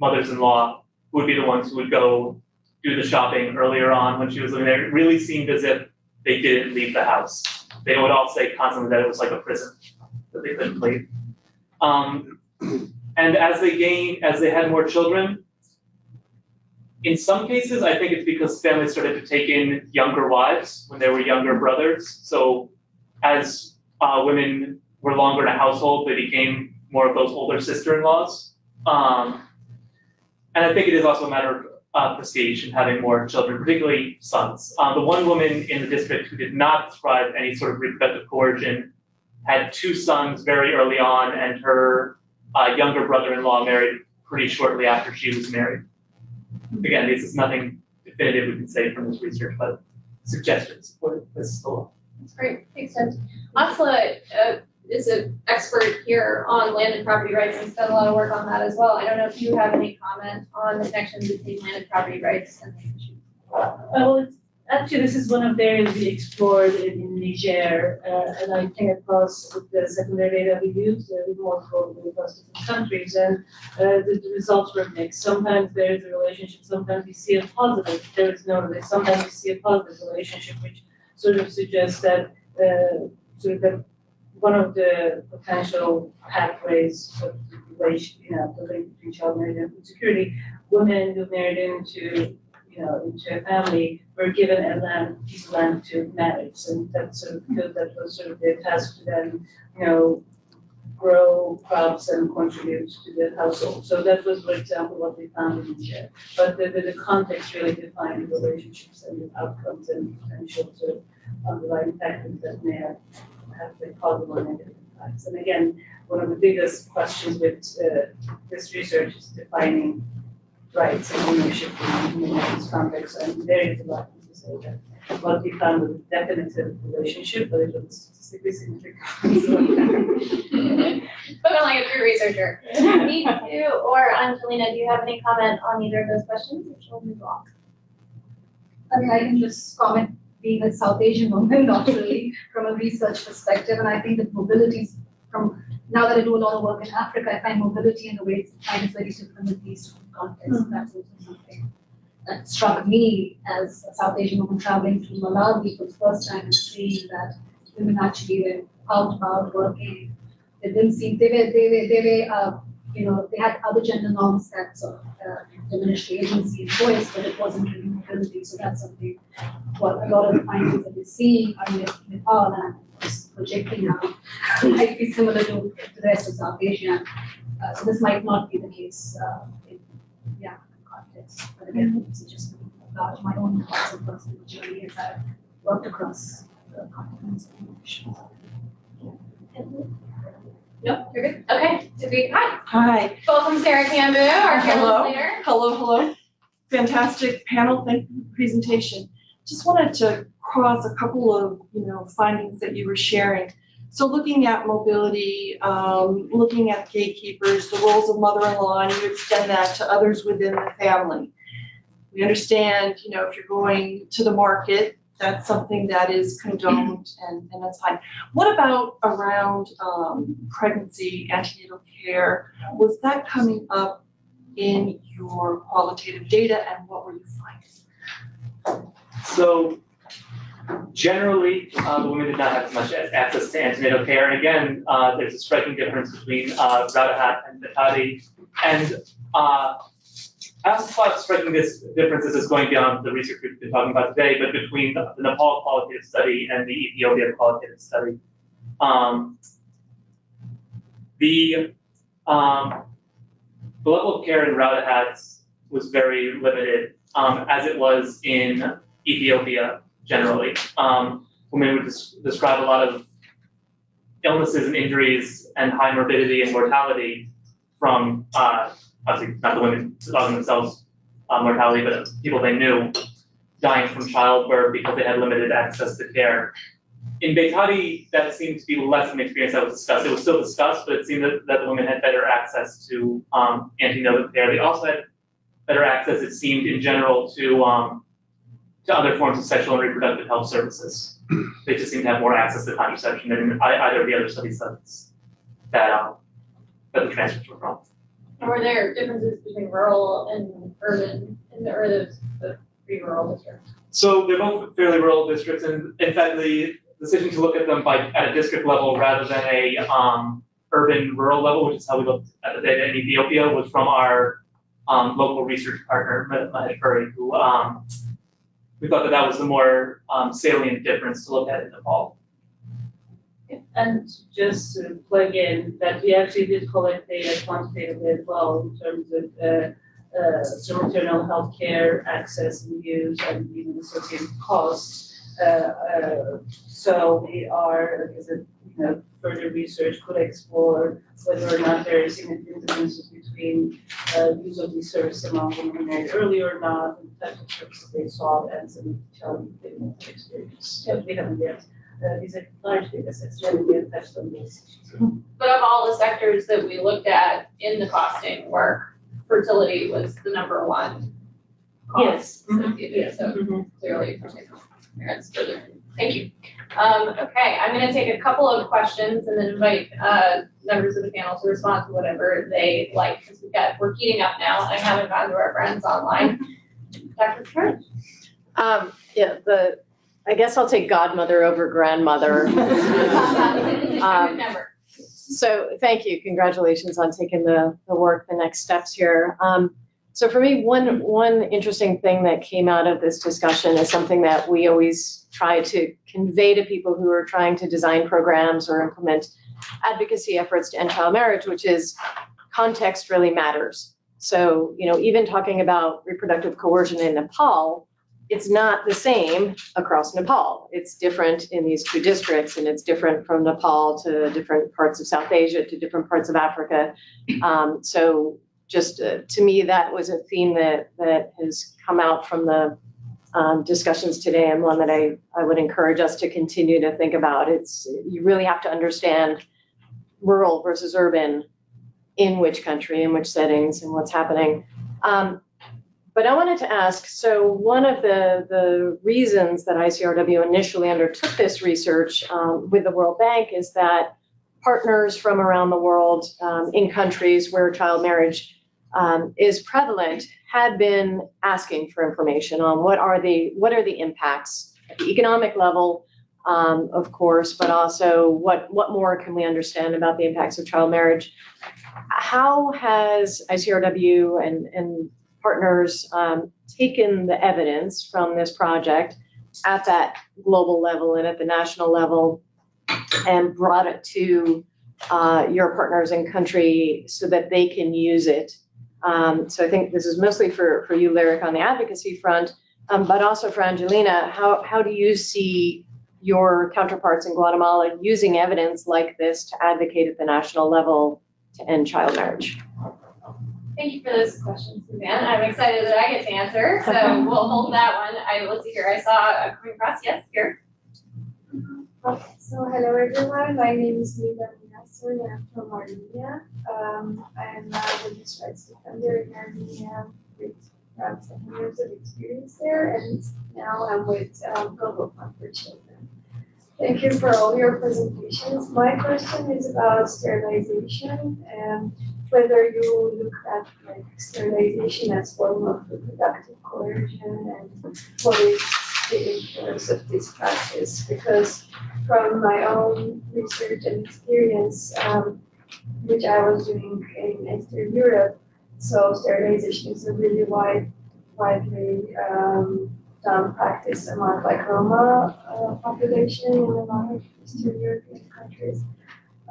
mothers-in-law would be the ones who would go do the shopping earlier on when she was living there. It really seemed as if they didn't leave the house. They would all say constantly that it was like a prison, that they couldn't leave. Um, and as they gain, as they had more children, in some cases, I think it's because families started to take in younger wives when they were younger brothers. So as uh, women were longer in a household, they became more of those older sister-in-laws. Um, and I think it is also a matter uh, prestige and having more children, particularly sons. Uh, the one woman in the district who did not describe any sort of reproductive coercion had two sons very early on, and her uh, younger brother-in-law married pretty shortly after she was married. Again, this is nothing definitive we can say from this research, but suggestions for this still. That's great, makes sense. Asla, uh, is an expert here on land and property rights and done a lot of work on that as well. I don't know if you have any comment on the connection between land and property rights and these issues. Well, actually, this is one of the areas we explored in Niger, uh, and I came across the secondary data we used, uh, with multiple across different countries, and uh, the, the results were mixed. Sometimes there is a relationship, sometimes we see a positive, there is no, sometimes we see a positive relationship, which sort of suggests that, uh, sort of that one of the potential pathways of relation, you know, between child marriage and food security, women who married into you know, into a family, were given a land, piece of land to manage, and that sort of, that was sort of their task to then, you know, grow crops and contribute to the household. So that was, for example, what they found in Niger. But the, the, the context really defined the relationships and the outcomes and potential of underlying factors that may have, have been positive or negative impacts. And again, one of the biggest questions with, uh, this research is defining rights and ownership in in this context, and there is a lot to say that. What we found was a definitive relationship, but it was statistically significant. Spoken like a true researcher. Me too, or Angelina, do you have any comment on either of those questions? Or shall we move on? I mean, I can just comment, being a South Asian woman, not really from a research perspective, and I think that mobility is from, now that I do a lot of work in Africa, I find mobility and the way it's defined is very different in these contexts, and that's also something that struck me as a South Asian woman traveling through Malawi for the first time and seeing that women actually were out about working. They didn't seem, they were, they were, they were, uh, you know, they had other gender norms that sort of uh, diminished the agency and voice, but it wasn't really mobility, so that's something, what a lot of the findings that we're seeing are in Nepal, and just projecting now, might be similar to the rest of South Asia. Uh, so this might not be the case, uh, in, yeah, context, but again, it's just about my own thoughts and personal journey as I've worked across the continents and nations. No, you're good. Okay, hi, Hi, welcome Sarah Cambu, our Hello. leader. hello, hello. Fantastic panel, thank you for the presentation. Just wanted to cross a couple of, you know, findings that you were sharing. So looking at mobility, um, looking at gatekeepers, the roles of mother-in-law, and you extend that to others within the family. We understand, you know, if you're going to the market, that's something that is condoned and, and that's fine. What about around, um, pregnancy, antenatal care? Was that coming up in your qualitative data and what were you finding? So generally, uh, the women did not have as much access to antenatal care. And again, uh, there's a striking difference between uh, Rautahat and Baitadi. And uh, I also thought striking this differences is going beyond the research we've been talking about today, but between the, the Nepal qualitative study and the Ethiopia qualitative study. Um, the um, the level of care in Rautahat was very limited, um, as it was in Ethiopia generally. Um, women would des- describe a lot of illnesses and injuries and high morbidity and mortality from, uh, obviously not the women causing themselves uh, mortality, but people they knew dying from childbirth because they had limited access to care. In Baitadi, that seemed to be less of an experience that was discussed. It was still discussed, but it seemed that, that the women had better access to um, antenatal care. They also had better access, it seemed, in general, to um, to other forms of sexual and reproductive health services. They just seem to have more access to contraception than either of the other study sites that um, that the transcripts were from. And Were there differences between rural and urban, in the, or the, the three rural districts? So they're both fairly rural districts, and in fact, the decision to look at them by at a district level rather than a um, urban rural level, which is how we looked at the data in Ethiopia, was from our um, local research partner, Mahesh Puri, who um, we thought that that was the more um, salient difference to look at in Nepal. And just to plug in, that we actually did collect data quantitatively as well in terms of, uh, uh, maternal health care access and use and even associated costs. Uh, uh, so we are, as a, you know, further research could explore whether or not there is significant differences between, uh, use of these services among women married early or not, and the types of services they saw and some development experience. Yeah, we haven't yet uh, these are large data sets, really, we have touched on these. But of all the sectors that we looked at in the costing work, fertility was the number one. cost Yes. Mhm. associated, So clearly parents further. Thank you. Um, okay, I'm gonna take a couple of questions and then invite, uh, members of the panel to respond to whatever they like, because we've got, we're heating up now, and I haven't gone to our friends online. Dr. Stern? Um, yeah, the, I guess I'll take godmother over grandmother. Remember. So thank you, congratulations on taking the, the work, the next steps here. Um, so for me, one, one interesting thing that came out of this discussion is something that we always try to convey to people who are trying to design programs or implement advocacy efforts to end child marriage, which is context really matters. So, you know, even talking about reproductive coercion in Nepal, it's not the same across Nepal. It's different in these two districts, and it's different from Nepal to different parts of South Asia to different parts of Africa. Um, so, just uh, to me, that was a theme that that has come out from the um, discussions today, and one that I I would encourage us to continue to think about. It's you really have to understand rural versus urban in which country, in which settings, and what's happening. Um, but I wanted to ask, so one of the, the reasons that ICRW initially undertook this research um, with the World Bank is that partners from around the world um, in countries where child marriage um, is prevalent had been asking for information on what are the what are the impacts at the economic level, um, of course, but also what what more can we understand about the impacts of child marriage? How has ICRW and, and partners um, taken the evidence from this project at that global level and at the national level and brought it to uh, your partners in country so that they can use it. Um, so I think this is mostly for, for you, Lyric, on the advocacy front, um, but also for Angelina. How, how do you see your counterparts in Guatemala using evidence like this to advocate at the national level to end child marriage? Thank you for those questions, Suzanne. I'm excited that I get to answer, so we'll hold that one. I, let's see here, I saw uh, coming across, yes, here. Okay, so hello everyone, my name is Nida Minasur, and I'm from Armenia. Um, I'm a women's rights defender in Armenia with around seven years of experience there, and now I'm with um, Global Fund for Children. Thank you for all your presentations. My question is about sterilization and whether you look at like sterilization as form of reproductive coercion and what is the influence of this practice, because from my own research and experience, um, which I was doing in Eastern Europe, so sterilization is a really wide, widely um, done practice among like Roma uh, population in a lot of Eastern European countries.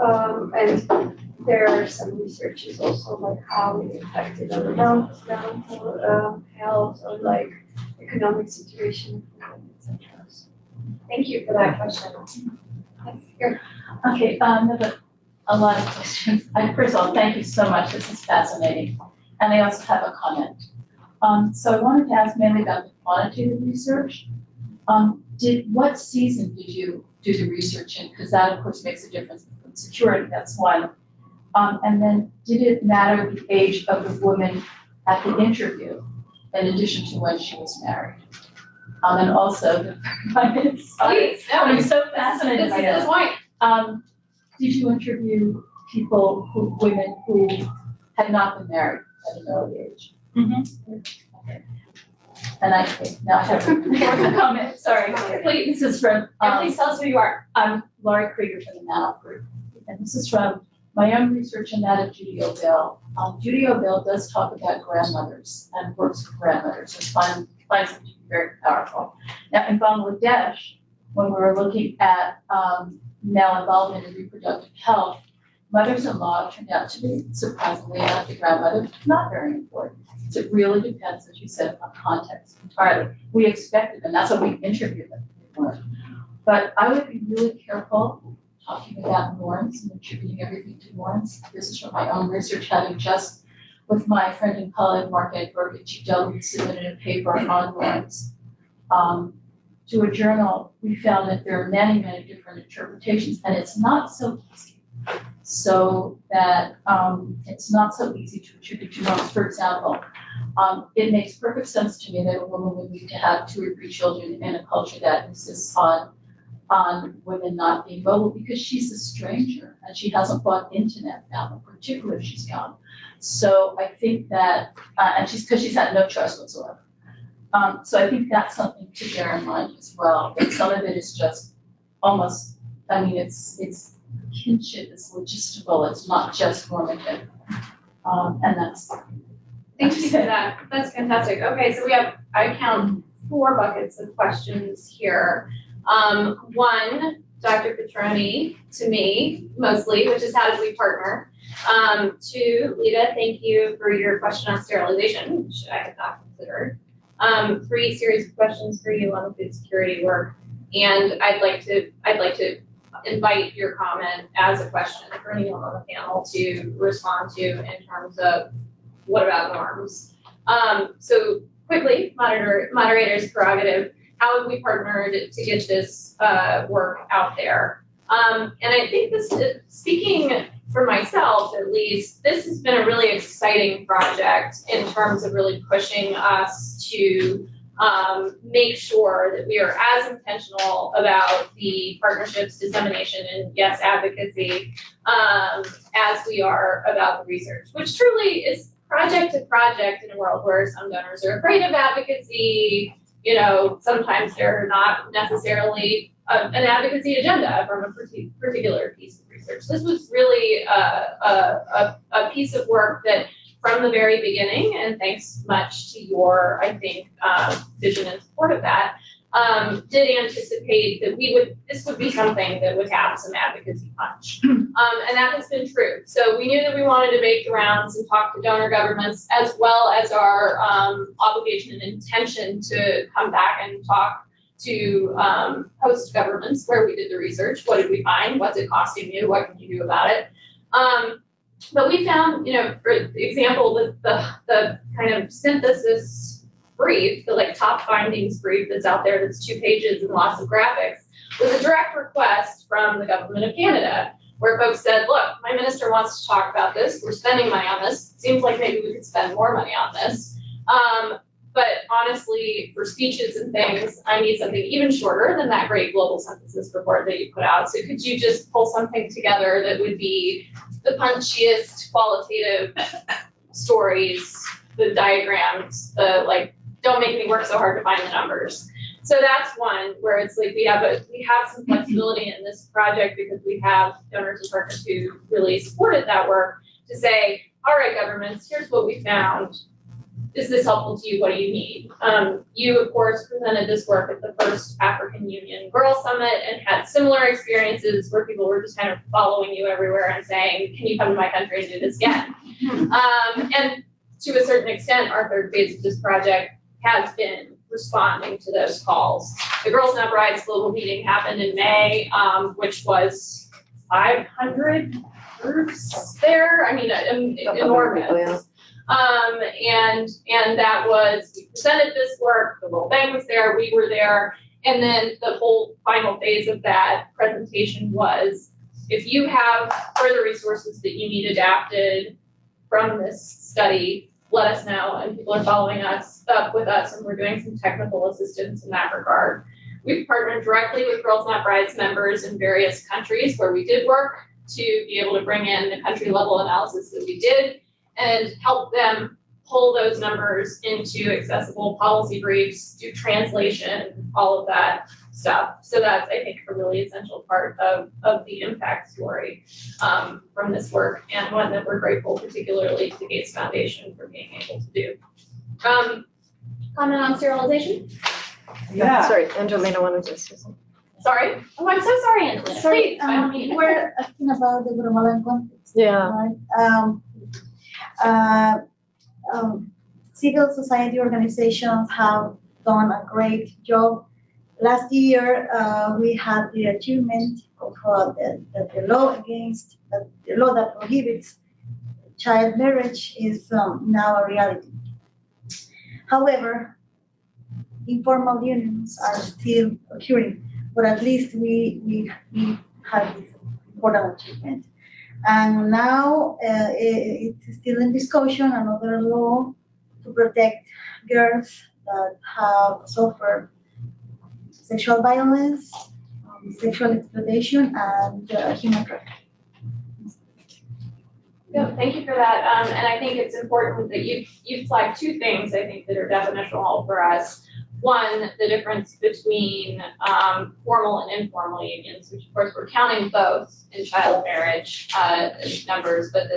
Um, and there are some researches also like how it affected on down um, health or like economic situation, etc. So, Thank you for that question. Okay, um, have a, a lot of questions. I, first of all, thank you so much, this is fascinating. And I also have a comment. Um, so I wanted to ask mainly about the quantitative research. Um, did, what season did you do the research in? Because that, of course, makes a difference in security, that's one. Um, and then, did it matter the age of the woman at the interview, in addition to when she was married? Um, and also, the, sorry, Please, no, I'm so fascinated by this. point. Um, did you interview people who, women who had not been married at an early age? Okay. And I, now I have a comment, sorry. Please. This is from, um, please tell us who you are. I'm Laurie Krieger from the Manoff Group. And this is from my own research in that of Judi Aubel. Um, Judi Aubel does talk about grandmothers and works with grandmothers, and find, finds it very powerful. Now, in Bangladesh, when we were looking at, um, male involvement in reproductive health, mothers-in-law turned out to be surprisingly enough, the grandmother, not very important. So It really depends, as you said, on context entirely. We expected, and that's what we interviewed them. But I would be really careful talking about norms and attributing everything to norms. This is from my own research, having just with my friend and colleague Mark Edberg at GW submitted a paper on norms. Um, to a journal, we found that there are many, many different interpretations, and it's not so easy. So that, um, it's not so easy to attribute to norms. For example, um, it makes perfect sense to me that a woman would need to have two or three children in a culture that insists on on women not being mobile because she's a stranger and she hasn't bought internet now, particularly if she's young. So I think that, uh, and she's, because she's had no choice whatsoever. Um, so I think that's something to bear in mind as well, that some of it is just almost, I mean, it's, it's kinship, it's logistical, it's not just normative. Um, and that's. Thank you for that. That's fantastic. Okay, so we have, I count four buckets of questions here. Um, one, Dr. Petroni, to me mostly, which is how did we partner? Um, two, Lita, thank you for your question on sterilization, which I had not considered. Um, three series of questions for you on the food security work. And I'd like to, I'd like to invite your comment as a question for anyone on the panel to respond to in terms of what about norms? Um, so quickly, moderator, moderator's prerogative, how have we partnered to get this, uh, work out there? Um, and I think this, speaking for myself at least, this has been a really exciting project in terms of really pushing us to um, make sure that we are as intentional about the partnerships, dissemination, and yes, advocacy um, as we are about the research, which truly is project to project in a world where some donors are afraid of advocacy. You know, sometimes they're not necessarily a, an advocacy agenda from a particular piece of research. This was really a, a, a, a piece of work that from the very beginning, and thanks much to your, I think, um, vision and support of that, um, did anticipate that we would, this would be something that would have some advocacy punch. Um, and that has been true. So we knew that we wanted to make the rounds and talk to donor governments as well as our um, obligation and intention to come back and talk to um, host governments where we did the research. What did we find? What's it costing you? What can you do about it? Um, but we found, you know, for example, the, the, the kind of synthesis brief, the like top findings brief that's out there that's two pages and lots of graphics, was a direct request from the government of Canada, where folks said, look, my minister wants to talk about this, we're spending money on this, seems like maybe we could spend more money on this. Um, but honestly, for speeches and things, I need something even shorter than that great global synthesis report that you put out. So could you just pull something together that would be the punchiest qualitative stories, the diagrams, the like, don't make me work so hard to find the numbers. So that's one where it's like we have a we have some flexibility in this project because we have donors and partners who really supported that work to say, all right, governments, here's what we found. Is this helpful to you? What do you need? Um, you, of course, presented this work at the first African Union Girl Summit and had similar experiences where people were just kind of following you everywhere and saying, can you come to my country and do this again? Um, and to a certain extent, our third phase of this project has been responding to those calls. The Girls Not Brides global meeting happened in May, um, which was 500 groups there. I mean, em- enormous. Um, and, and that was, we presented this work, the World Bank was there, we were there. And then the whole final phase of that presentation was, if you have further resources that you need adapted from this study, let us know. And people are following us up with us and we're doing some technical assistance in that regard. We've partnered directly with Girls Not Brides members in various countries where we did work to be able to bring in the country level analysis that we did and help them pull those numbers into accessible policy briefs, do translation, all of that. Stuff. So that's, I think, a really essential part of, of the impact story um, from this work and one that we're grateful particularly to Gates Foundation for being able to do. Um, comment on sterilization? Yeah. Sorry, Angelina wanted to say something. Sorry? Oh, I'm so sorry, Angelina. Sorry, Please, um, means. we're asking about the Guatemalan context. Yeah. right? Um, uh, um, civil society organizations have done a great job. Last year, uh, we had the achievement of uh, the, the, the law against, the, the law that prohibits child marriage is um, now a reality. However, informal unions are still occurring, but at least we, we, we had this important achievement. And now uh, i- it's still in discussion, another law to protect girls that have suffered sexual violence, um, sexual exploitation, and uh, human trafficking. No, thank you for that. Um, and I think it's important that you, you flagged two things, I think, that are definitional for us. One, the difference between, um, formal and informal unions, which of course we're counting both in child marriage, uh, numbers, but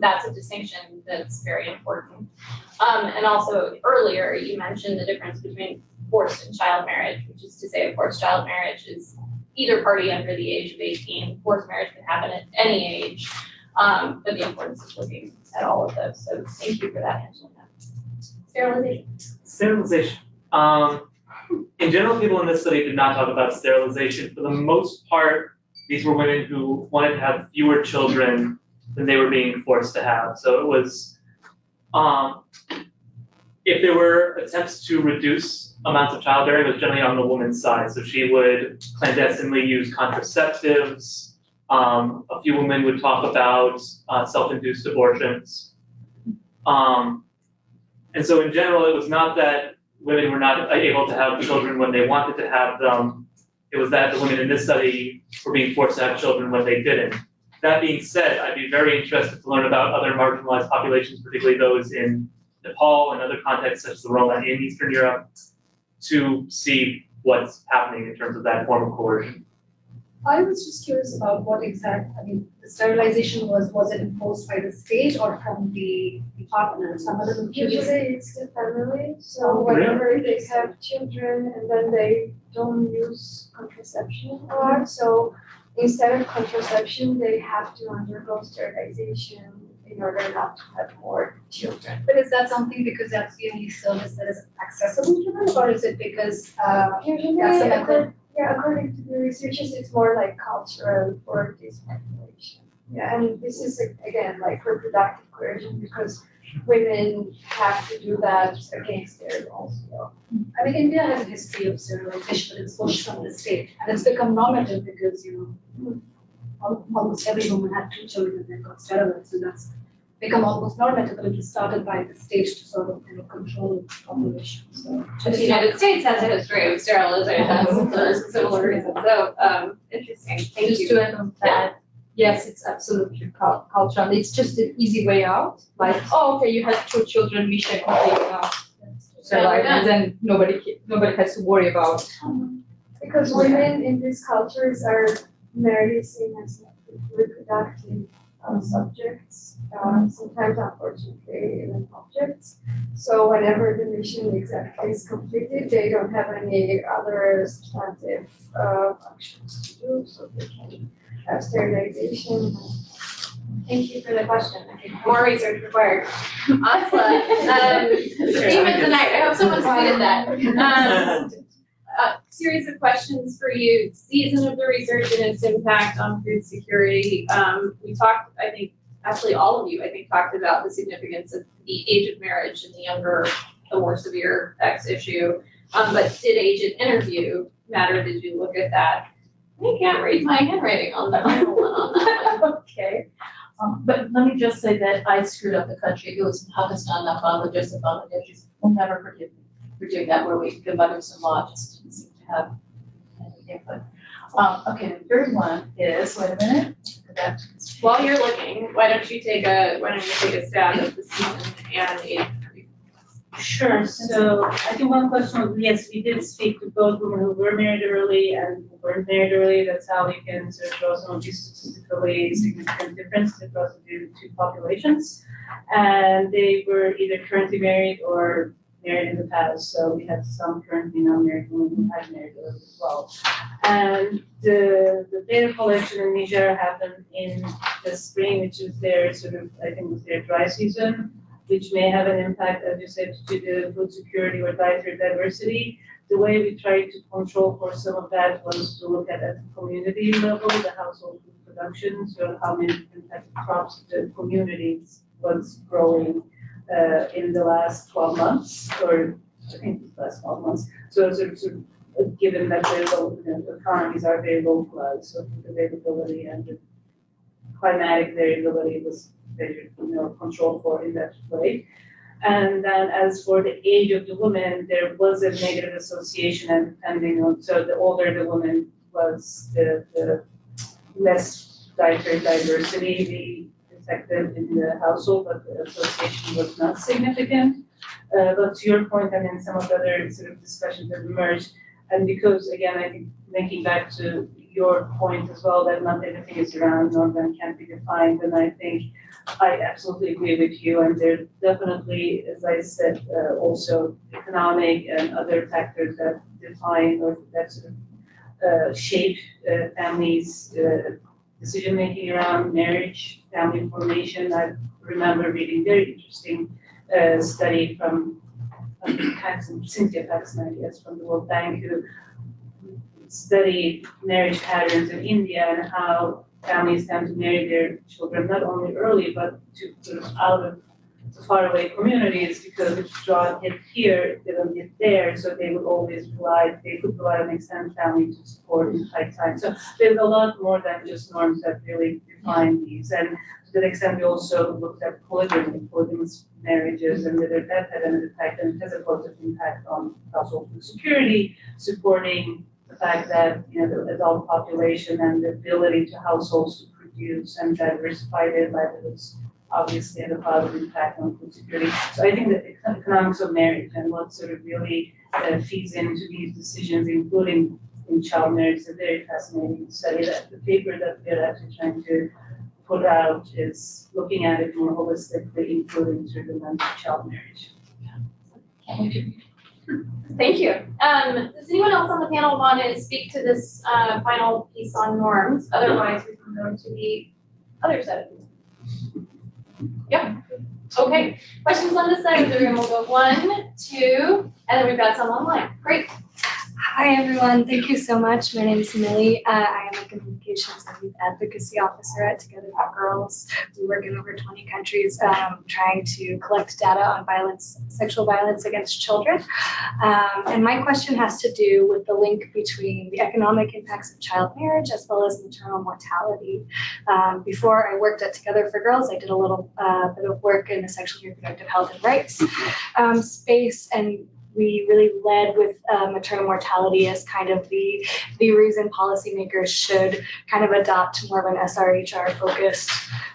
that's a distinction that's very important. Um, and also earlier, you mentioned the difference between forced and child marriage, which is to say, course, child marriage is either party under the age of eighteen, forced marriage can happen at any age. Um, but the importance of looking at all of those, so thank you for that, Angelina. Sterilization. Sterilization. Um, in general, people in this study did not talk about sterilization. For the most part, these were women who wanted to have fewer children than they were being forced to have. So it was, um, if there were attempts to reduce amounts of childbearing, it was generally on the woman's side. So she would clandestinely use contraceptives. Um, a few women would talk about uh, self-induced abortions. Um, and so in general, it was not that women were not able to have children when they wanted to have them. It was that the women in this study were being forced to have children when they didn't. That being said, I'd be very interested to learn about other marginalized populations, particularly those in Nepal and other contexts such as the Roma in Eastern Europe, to see what's happening in terms of that form of coercion. I was just curious about what exact, I mean, the sterilization was, was it imposed by the state or from the the partner? So I'm a little. Usually it's the family, so Oh, really? whenever they have children and then they don't use contraception a lot, so instead of contraception, they have to undergo sterilization in order not to have more children. But is that something because that's the only service that is accessible to them, or is it because, uh, Usually, That's the method. yeah, according to the researchers, it's more like cultural for this population. Yeah, and this is again, like reproductive coercion because women have to do that against their also. I mean, India has a history of sterilization, but it's pushed from the state, and it's become normative because, you know, almost every woman had two children and got sterilized, and that's become almost normative, but it was started by the state to sort of, you know, control the population, so. The United States has a history of sterilization for similar reasons, so, um, interesting, thank Just you. to add on that, yes, it's absolutely cul- cultural, it's just an easy way out, like, oh, okay, you had two children, mission complete now. So Yeah, like, done. and then nobody, nobody has to worry about. Because women in these cultures are married seen as reproductive uh, subjects, uh, sometimes unfortunately even objects. So whenever the mission exactly is completed, they don't have any other substantive uh, functions to do, so they can have sterilization. Thank you for the question, I think more research required. Asla, um, even tonight, I hope someone tweeted that. Um, a series of questions for you, season of the research and its impact on food security. Um, we talked, I think, actually all of you, I think, talked about the significance of the age of marriage and the younger, the more severe sex issue. Um, but did age at interview matter? Did you look at that? I can't read my handwriting on that one. Okay, um, but let me just say that I screwed up the country, it was Pakistan, not Bangladesh, and Bangladesh will never forgive me for doing that, where we, the mothers-in-law just didn't seem to have any input. Um, okay, the third one is, wait a minute, go back to this. While you're looking, why don't you take a, why don't you take a stab at the season and age? Sure, so I think one question was, yes, we did speak to both women who were married early and who weren't married early. That's how we can sort of draw some of these statistically significant differences across the two populations. And they were either currently married or married in the past, so we had some currently non-married women who had married as well. And the, the data collection in Niger happened in the spring, which is their sort of, I think it's their dry season which may have an impact, as you said, to the food security or dietary diversity. The way we tried to control for some of that was to look at at the community level, the household food production, so how many different types of crops the communities was growing uh, in the last twelve months, or I think the last twelve months. So sort of, sort of, given that the local, the economies are very localized, so food availability and the climatic variability was very, you know, controlled for in that way. And then as for the age of the woman, there was a negative association and depending on, so the older the woman was, the, the less dietary diversity we detected in the household, but the association was not significant. Uh, but to your point, I mean, some of the other sort of discussions have emerged. And because, again, I think linking back to your point as well, that not everything is around Northern can be defined, and I think I absolutely agree with you, and there definitely, as I said, uh, also economic and other factors that define or that sort of uh, shape uh, families' uh, decision-making around marriage, family formation. I remember reading a very interesting uh, study from um, Paxson, Cynthia Paxson, I guess, from the World Bank, who studied marriage patterns in India and how families tend to marry their children not only early, but to sort of out of the faraway communities because if drought hit here, they don't hit there, so they would always provide, they could provide an extended family to support in tight times. So there's a lot more than just norms that really define these. And to that extent, we also looked at polygamy, polygamous marriages and whether that had an impact and has a positive impact on household security, supporting the fact that, you know, the adult population and the ability to households to produce and diversify their livelihoods obviously had a positive impact on food security. So I think that the economics of marriage and what sort of really uh, feeds into these decisions, including in child marriage, is a very fascinating study that the paper that we're actually trying to put out is looking at it more holistically, including of the child marriage. Thank you. Um, does anyone else on the panel want to speak to this, uh, final piece on norms? Otherwise, we can go to the other set of Yeah, okay. Questions on this side of the room? We'll go one, two, and then we've got some online. Great. Hi, everyone. Thank you so much. My name is Millie. Uh, I am a communications and youth advocacy officer at Together for Girls. We work in over 20 countries um, trying to collect data on violence, sexual violence against children. Um, and my question has to do with the link between the economic impacts of child marriage as well as maternal mortality. Um, before I worked at Together for Girls, I did a little uh, bit of work in the sexual reproductive health and rights um, space and we really led with uh, maternal mortality as kind of the the reason policymakers should kind of adopt more of an SRHR focused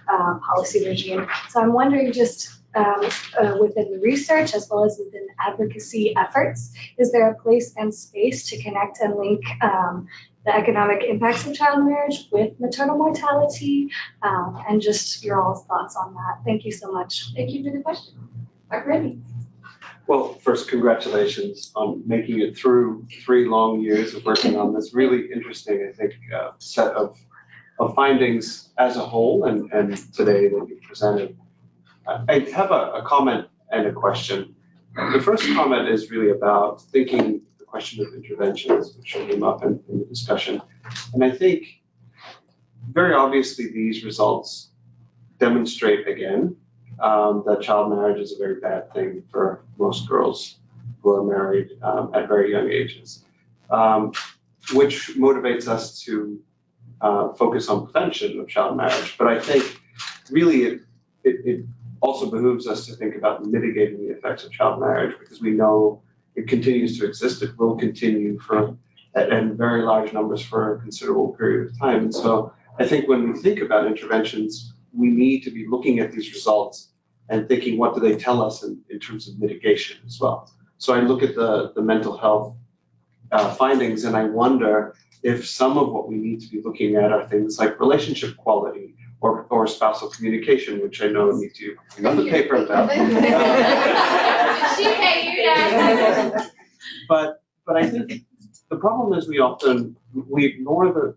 um, policy regime. So I'm wondering just um, uh, within the research as well as within advocacy efforts, is there a place and space to connect and link um, the economic impacts of child marriage with maternal mortality um, and just your all's thoughts on that. Thank you so much. Thank you for the question. Dr. Well, first, congratulations on making it through three long years of working on this really interesting, I think, uh, set of, of findings as a whole and, and today that you presented. I have a, a comment and a question. The first comment is really about thinking the question of interventions, which came up in, in the discussion. And I think very obviously these results demonstrate again um, that child marriage is a very bad thing for most girls who are married um, at very young ages, um, which motivates us to uh, focus on prevention of child marriage. But I think really it, it, it also behooves us to think about mitigating the effects of child marriage because we know it continues to exist. It will continue for at very large numbers for a considerable period of time. And so I think when we think about interventions, we need to be looking at these results and thinking, what do they tell us in, in terms of mitigation as well? So I look at the, the mental health uh, findings and I wonder if some of what we need to be looking at are things like relationship quality or, or spousal communication, which I know needs to, another paper about. Did she pay you yet? But, but I think the problem is we often, we ignore the,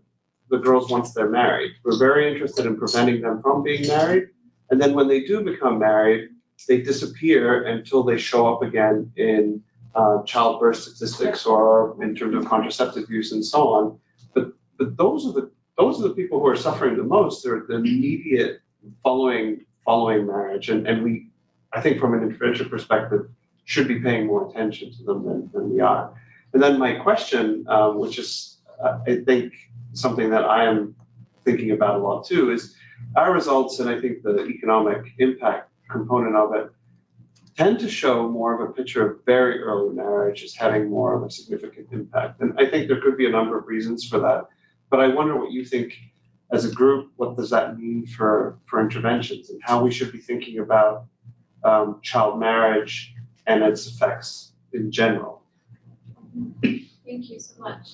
the girls once they're married. We're very interested in preventing them from being married. And then when they do become married, they disappear until they show up again in uh, childbirth statistics or in terms of contraceptive use and so on. But, but those are the, those are the people who are suffering the most. They're the immediate following, following marriage. And, and we, I think from an intervention perspective, should be paying more attention to them than, than we are. And then my question, um, which is, uh, I think, something that I am thinking about a lot too, is our results, and I think the economic impact component of it, tend to show more of a picture of very early marriage as having more of a significant impact. And I think there could be a number of reasons for that. But I wonder what you think as a group, what does that mean for, for interventions and how we should be thinking about um, child marriage and its effects in general? Thank you so much.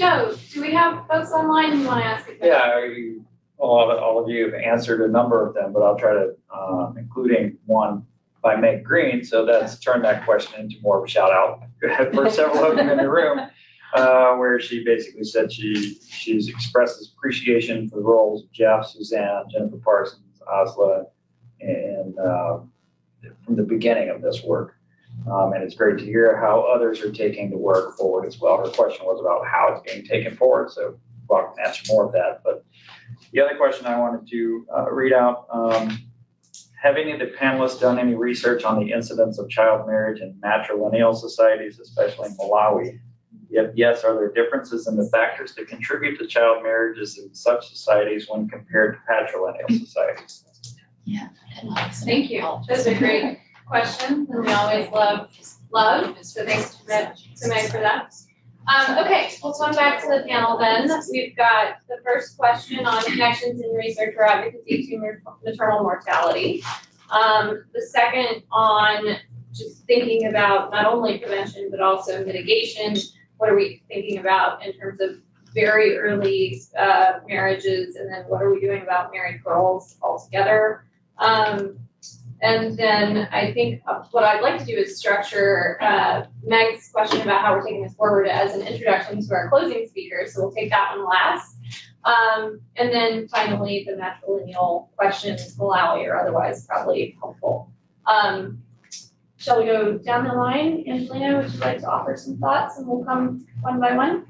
Joe. Do we have folks online who want to ask a question? Yeah, you, all of, all of you have answered a number of them, but I'll try to, uh, including one by Meg Greene, so that's turned that question into more of a shout out for several of them in the room. Uh, where she basically said she, she's expresses appreciation for the roles of Jeff, Suzanne, Jennifer Parsons, Asla, and, uh, from the beginning of this work. Um, and it's great to hear how others are taking the work forward as well. Her question was about how it's being taken forward, so Rob can answer more of that. But the other question I wanted to uh, read out, um, have any of the panelists done any research on the incidence of child marriage in matrilineal societies, especially in Malawi? If yes, are there differences in the factors that contribute to child marriages in such societies when compared to patrilineal societies? Yeah. Thank you. Those are great questions, and we always love, love, so thanks to Meg, to Meg for that. Um, okay, let's go back to the panel then. We've got the first question on connections in research or advocacy to maternal mortality. Um, the second on just thinking about not only prevention, but also mitigation. What are we thinking about in terms of very early, uh, marriages, and then what are we doing about married girls altogether? Um, and then I think what I'd like to do is structure uh, Meg's question about how we're taking this forward as an introduction to our closing speakers. So we'll take that one last. Um, and then finally, the matrilineal question questions, Malawi or otherwise, probably helpful. Um, shall we go down the line? Angelina, would you like to offer some thoughts and we'll come one by one?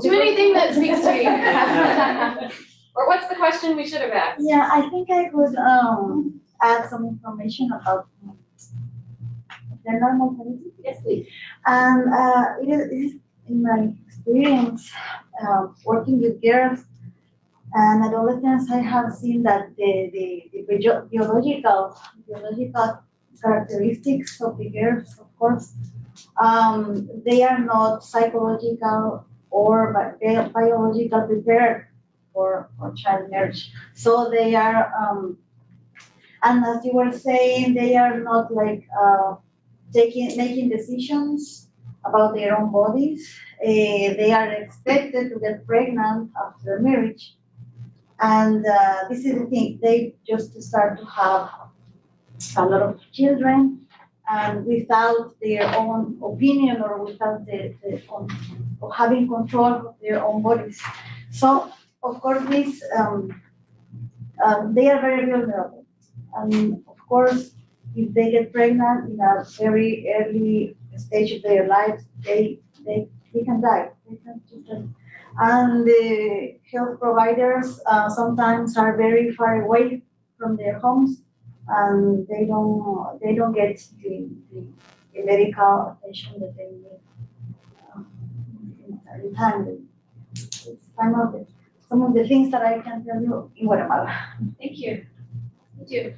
Do anything that speaks to you. Or what's the question we should have asked? Yeah, I think I could, um, add some information about maternal mortality. Yes, please. And, uh, it is, it is in my experience, uh, working with girls and adolescents, I have seen that the, the, the biological, biological characteristics of the girls, of course, um, they are not psychological or bi- biological prepared for, for child marriage. So they are, um, and as you were saying, they are not like, uh, taking, making decisions about their own bodies. Eh, they are expected to get pregnant after marriage. And, uh, this is the thing, they just start to have a lot of children and without their own opinion or without the, the, having control of their own bodies. So of course, this, um, um, they are very vulnerable. And of course, if they get pregnant in a very early stage of their lives, they, they, they can die. They can. And the health providers, uh, sometimes are very far away from their homes and they don't, they don't get the, the, the medical attention that they need. um, in- time. It's kind of the some of the things that I can tell you in Guatemala. Thank you. Thank you.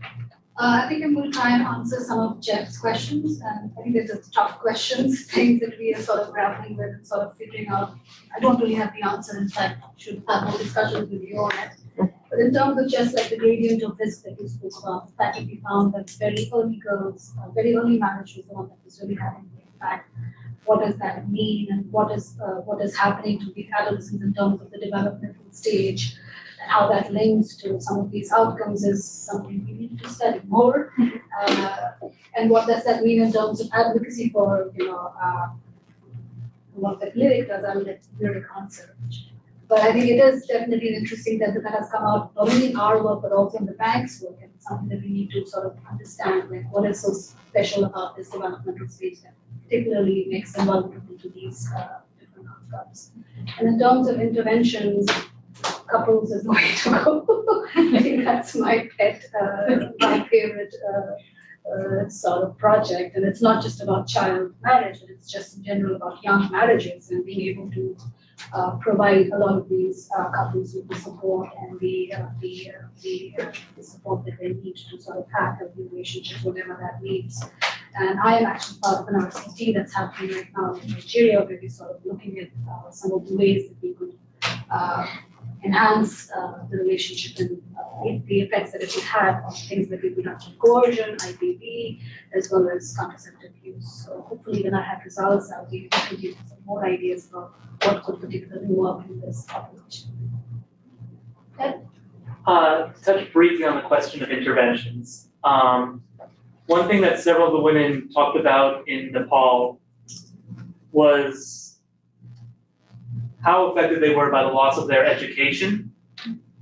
Uh, I think I'm going to try and answer some of Jeff's questions, and I think these are tough questions, things that we are sort of grappling with and sort of figuring out. I don't really have the answer, in fact, should have more discussions with you on it. But in terms of just like the gradient of risk that you spoke about, that we found that very early girls, uh, very early marriage was the one that was really having the impact. What does that mean and what is, uh, what is happening to the adolescents in terms of the developmental stage? And how that links to some of these outcomes is something we need to study more. Uh, and what does that mean in terms of advocacy for, you know, uh, what the lyric does, I will let lyric answer. But I think it is definitely interesting that that has come out, not only in our work, but also in the bank's work, and it's something that we need to sort of understand, like, what is so special about this developmental stage that particularly makes them vulnerable to these, uh, different outcomes. And in terms of interventions, couples is the way to go. I think that's my pet, uh, my favorite, uh, uh, sort of project, and it's not just about child marriage, it's just in general about young marriages and being able to uh, provide a lot of these uh, couples with the support and the, uh, the, uh, the, uh, the support that they need to sort of have a relationship, whatever that means. And I am actually part of an RCT that's happening right now in Nigeria, where we're sort of looking at uh, some of the ways that we could uh, enhance uh, the relationship and uh, the effects that it would have on things like reproductive coercion, IPV, as well as contraceptive use. So hopefully when I have results, I'll be able to give some more ideas about what could particularly work in this population. Uh, touch briefly on the question of interventions. Um, one thing that several of the women talked about in Nepal was how affected they were by the loss of their education.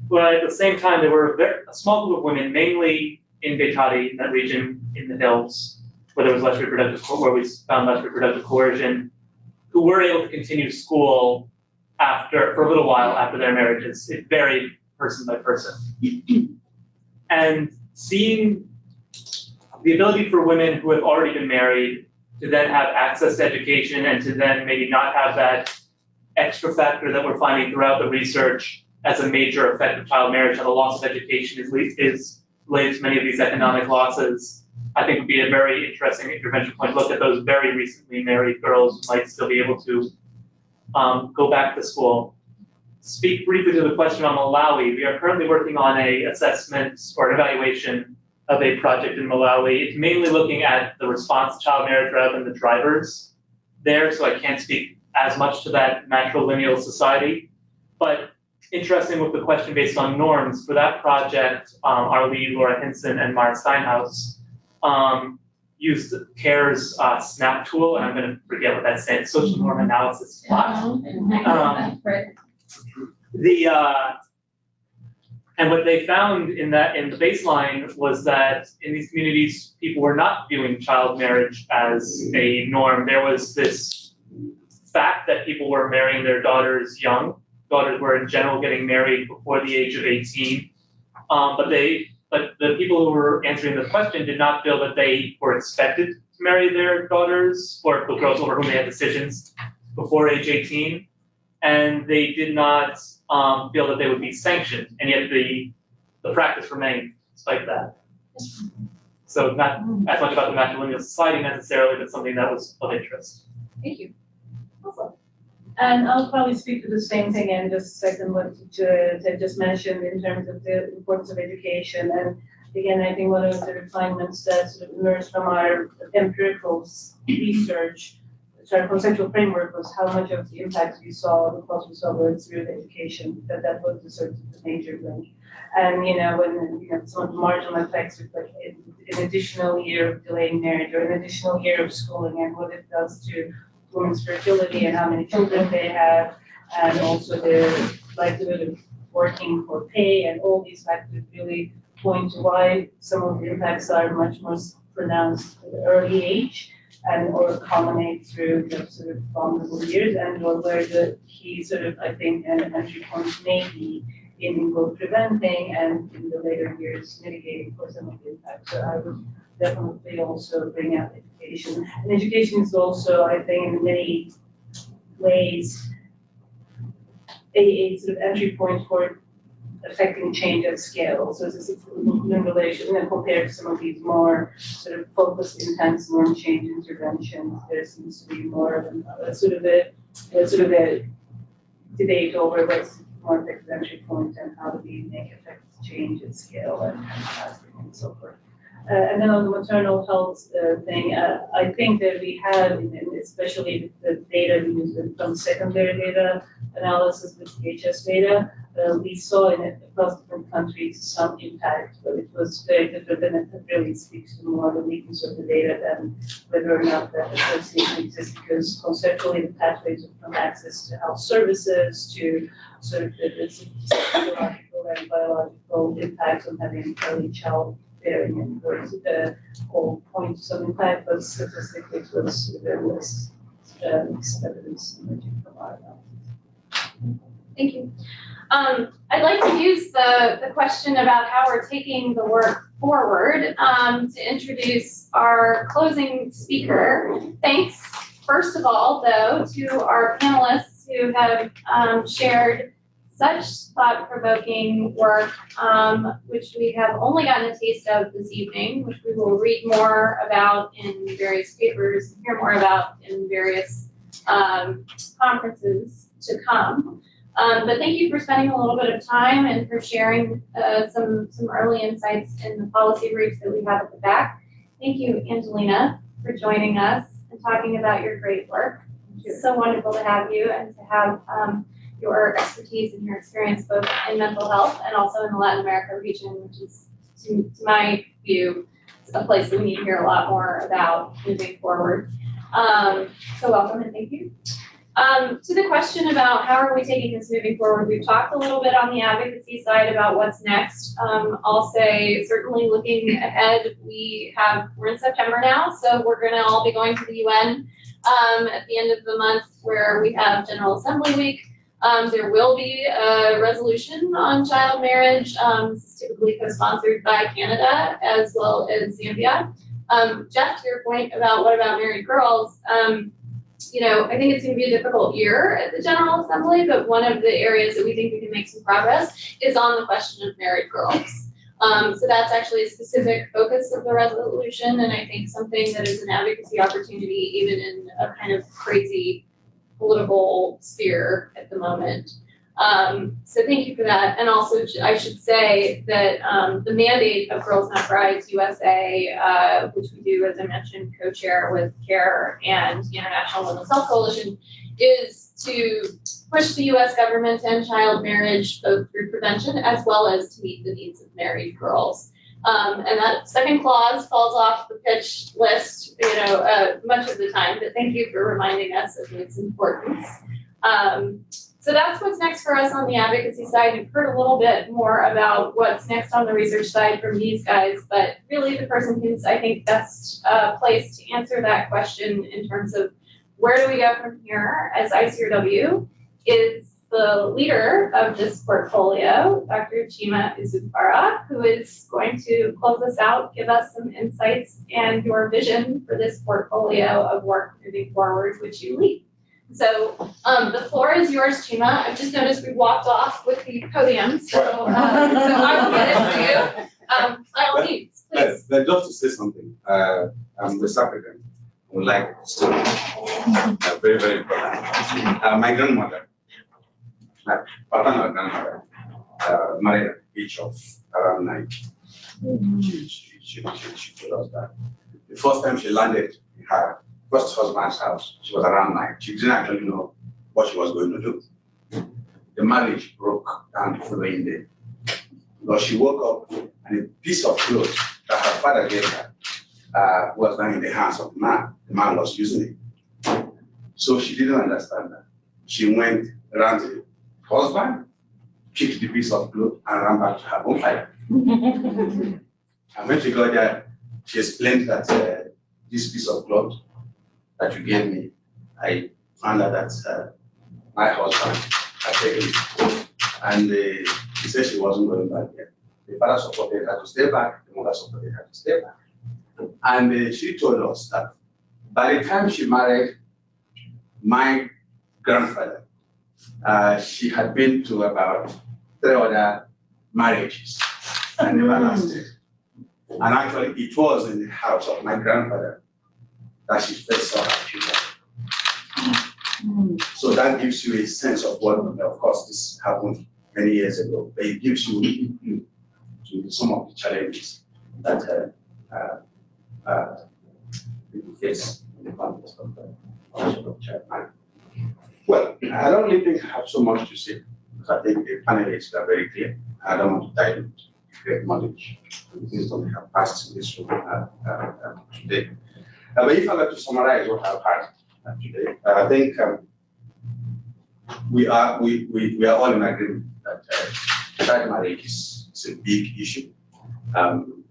But at the same time, there were a, very, a small group of women, mainly in Baitadi, that region in the hills, where there was less reproductive, where we found less reproductive coercion, who were able to continue school after, for a little while after their marriages. It varied person by person. and seeing the ability for women who have already been married to then have access to education and to then maybe not have that extra factor that we're finding throughout the research as a major effect of child marriage, how the loss of education is, is related to many of these economic losses, I think would be a very interesting intervention point. Look at those very recently married girls who might still be able to um, go back to school. Speak briefly to the question on Malawi. We are currently working on a assessment or an evaluation of a project in Malawi. It's mainly looking at the response to child marriage rather than the drivers there, so I can't speak as much to that matrilineal society. But interesting with the question based on norms, for that project, um, our lead, Laura Hinson and Mara Steinhaus, um, used CARE's uh, SNAP tool, and I'm gonna forget what that stands, social norm analysis. Um, the, uh, and what they found in that, in the baseline was that in these communities, people were not viewing child marriage as a norm. There was this fact that people were marrying their daughters young. Daughters were in general getting married before the age of 18. Um, but they, but the people who were answering the question did not feel that they were expected to marry their daughters or the girls over whom they had decisions before age 18. And they did not um, feel that they would be sanctioned, and yet the, the practice remained despite that. So not as much about the matrilineal society necessarily, but something that was of interest. Thank you. Awesome. And I'll probably speak to the same thing and just second what Ted just mentioned in terms of the importance of education. And again, I think one of the refinements that sort of emerged from our empirical research, so our conceptual framework was how much of the impacts we saw, the costs we saw were through education, that that was the sort of the major link. And, you know, when, you know, some of the marginal effects with like an additional year of delaying marriage or an additional year of schooling and what it does to women's fertility and how many children they have, and also the likelihood of working for pay, and all these factors really point to why some of the impacts are much more pronounced at early age and or culminate through the sort of vulnerable years and or where the key sort of, I think, and entry points may be in both preventing and in the later years mitigating for some of the impacts. So I would definitely also bring out education. And education is also, I think, in many ways, a, a sort of entry point for affecting change at scale. So is in relation, and compared to some of these more sort of focused, intense norm change interventions, there seems to be more of a, a sort of a, a sort of a debate over what's more effective entry point and how do we make effective change at scale and, and so forth. Uh, and then on the maternal health uh, thing, uh, I think that we have, especially the data we use from secondary data analysis with DHS data, uh, we saw in across different countries some impact, but it was very different and it really speaks to more the weakness of the data than whether or not that association exists because conceptually the pathways from access to health services to sort of the, the psychological and biological impacts of having early child was uh, to analysis. Thank you. Um, I'd like to use the, the question about how we're taking the work forward um, to introduce our closing speaker. Thanks, first of all, though, to our panelists who have um, shared such thought-provoking work, um, which we have only gotten a taste of this evening, which we will read more about in various papers, hear more about in various um, conferences to come. Um, but thank you for spending a little bit of time and for sharing uh, some, some early insights in the policy briefs that we have at the back. Thank you, Angelina, for joining us and talking about your great work. It's so wonderful to have you and to have um, your expertise and your experience both in mental health and also in the Latin America region, which is, to, to my view, a place that we need to hear a lot more about moving forward. Um, so welcome and thank you. Um, to the question about how are we taking this moving forward, we've talked a little bit on the advocacy side about what's next. Um, I'll say certainly looking ahead, we have, we're in September now, so we're gonna all be going to the UN um, at the end of the month where we have General Assembly Week. Um, there will be a resolution on child marriage, um, this is typically co-sponsored by Canada as well as Zambia. Um, Jeff, to your point about what about married girls, um, you know, I think it's going to be a difficult year at the General Assembly, but one of the areas that we think we can make some progress is on the question of married girls. Um, so that's actually a specific focus of the resolution, and I think something that is an advocacy opportunity, even in a kind of crazy political sphere at the moment. Um, so thank you for that. And also, I should say that um, the mandate of Girls Not Brides USA, uh, which we do, as I mentioned, co-chair with CARE and the International Women's Health Coalition, is to push the U.S. government end child marriage both through prevention as well as to meet the needs of married girls. Um, and that second clause falls off the pitch list, you know, uh, much of the time. But thank you for reminding us of its importance. Um, so that's what's next for us on the advocacy side. You've heard a little bit more about what's next on the research side from these guys, but really the person who's, I think, best uh, placed to answer that question in terms of where do we go from here as ICRW is the leader of this portfolio, Dr. Chima Izugbara, who is going to close us out, give us some insights and your vision for this portfolio of work moving forward, which you lead. So um, the floor is yours, Chima. I've just noticed we walked off with the podium, so, uh, so I will get it for you. Um, by all means, please. But, but just to say something, uh, I'm West African, I would like to, uh, very, very important. Uh, my grandmother, paternal grandmother, uh, the age of around nine. She, she, she, she, she told us that the first time she landed in her first husband's house, she was around nine. She didn't actually know what she was going to do. The marriage broke down the following day. Because she woke up and a piece of cloth that her father gave her uh, was now in the hands of man. The man was using it. So she didn't understand that. She went around husband, picked the piece of cloth, and ran back to her own fire. and when she got there, she explained that uh, this piece of cloth that you gave me, I found out that uh, my husband had taken it. And uh, she said she wasn't going back yet. The father supported her to stay back, the mother supported her to stay back. And uh, she told us that by the time she married my grandfather, uh, she had been to about three other marriages and never lasted. And actually, it was in the house of my grandfather that she first saw her children. So So that gives you a sense of what, of course, this happened many years ago, but it gives you to some of the challenges that uh, uh, uh, people face in the context of the ownership of child marriage. Well, I don't really have so much to say, because I think the panelists are very clear. I don't want to dilute great knowledge and wisdom we have passed in this room uh, uh, uh, today. Uh, but if I were to summarize what I've heard uh, today, uh, I think um, we are we, we, we are all in agreement that child marriage is, is a big issue. Um,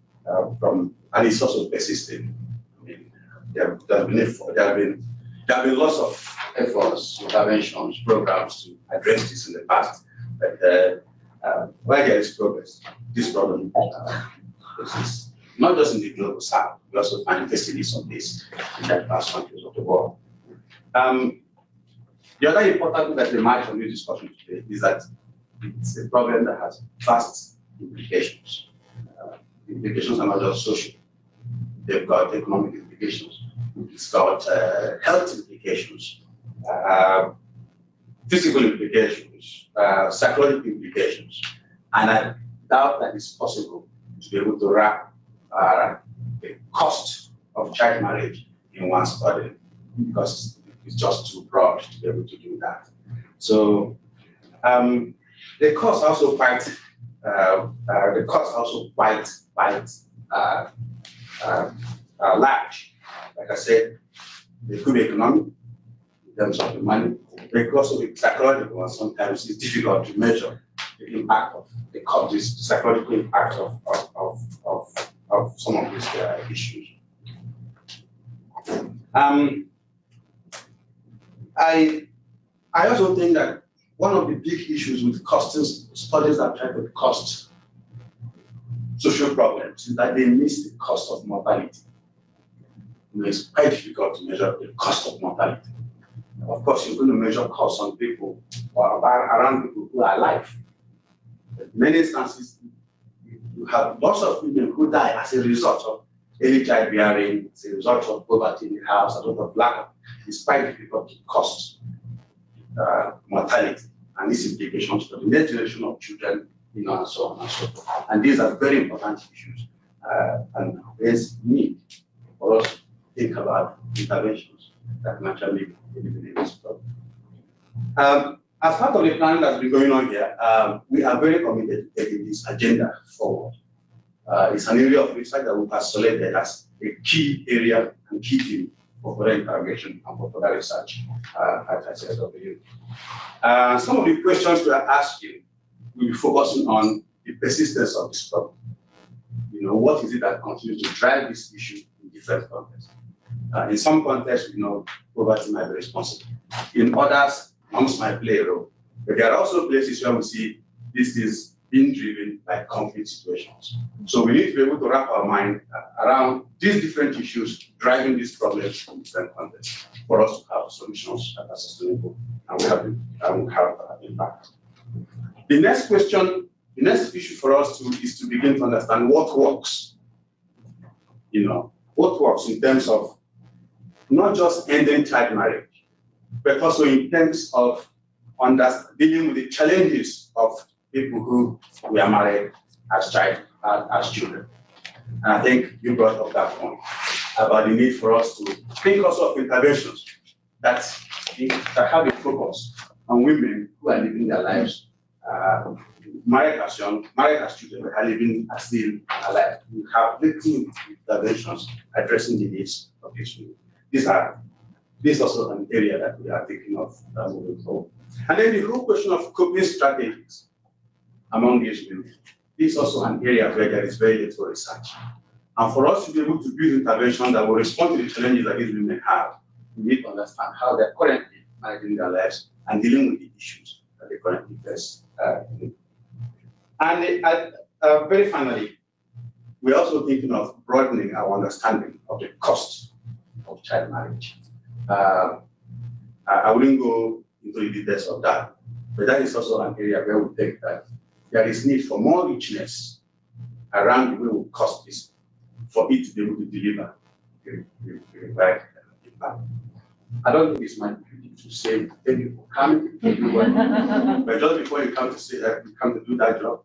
from and it's also persisting. I mean, there, there have been there have been there have been lots of efforts, interventions, programs to address this in the past, but uh, uh, where there is progress, this problem uh. Not just in the global south, we also find vestiges of this in diverse countries of the world. Um, the other important thing that emerged from this discussion today is that it's a problem that has vast implications. Uh, implications are not just social, they've got economic implications, it's got uh, health implications, uh, physical implications, uh, psychological implications. And I doubt that it's possible to be able to wrap uh, the cost of child marriage in one study because it's just too broad to be able to do that. So um, the cost also quite uh, uh, the cost also quite quite uh, uh, uh, large. Like I said, the be economic in terms of the money. because of the psychological, sometimes it's difficult to measure the impact of the psychological impact of, of, of, of, of some of these uh, issues. Um, I, I also think that one of the big issues with costing studies that try to cost social problems is that they miss the cost of mortality. It's quite difficult to measure the cost of mortality. Of course, you're going to measure costs on people or around people who are alive. In many instances, you have lots of women who die as a result of early childbearing, as a result of poverty in the house, as a result of lack it's quite difficult to cost uh, mortality and its implications for the next generation of children, you know, and so on and so forth. And these are very important issues. Uh, and there's need for us think about interventions that can actually eliminate this problem. Um, as part of the plan that's been going on here, um, we are very committed to taking this agenda forward. Uh, it's an area of research that we have selected as a key area and key field for further interrogation and for further research uh, at ICRW. Uh, some of the questions we are asking will be focusing on the persistence of this problem. You know, what is it that continues to drive this issue in different contexts? Uh, in some contexts, we know poverty might be responsible. In others, moms might play a role. But there are also places where we see this is being driven by conflict situations. So we need to be able to wrap our mind around these different issues driving these problems in different contexts for us to have solutions that are sustainable and we have, and have uh, impact. The next question, the next issue for us to is to begin to understand what works. You know, what works in terms of not just ending child marriage, but also in terms of dealing with the challenges of people who were married as child as, as children. And I think you brought up that point about the need for us to think also of interventions that, that have a focus on women who are living their lives uh, married as young, married as children, are living as still alive. We have little interventions addressing the needs of these women. These are this is also an area that we are thinking of uh, moving forward. And then the whole question of coping strategies among these women. This is also an area where there is very little research. And for us to be able to build intervention that will respond to the challenges that these women have, we need to understand how they're currently managing their lives and dealing with the issues that they currently face. Uh, and uh, uh, very finally, we're also thinking of broadening our understanding of the cost of child marriage. Uh, I wouldn't go into the details of that, but that is also an area where we think that there is need for more richness around the way we cost this for it to be able to deliver the, the, the right impact. I don't think it's my duty to say thank you for coming, but just before you come to say, uh, you come to do that job,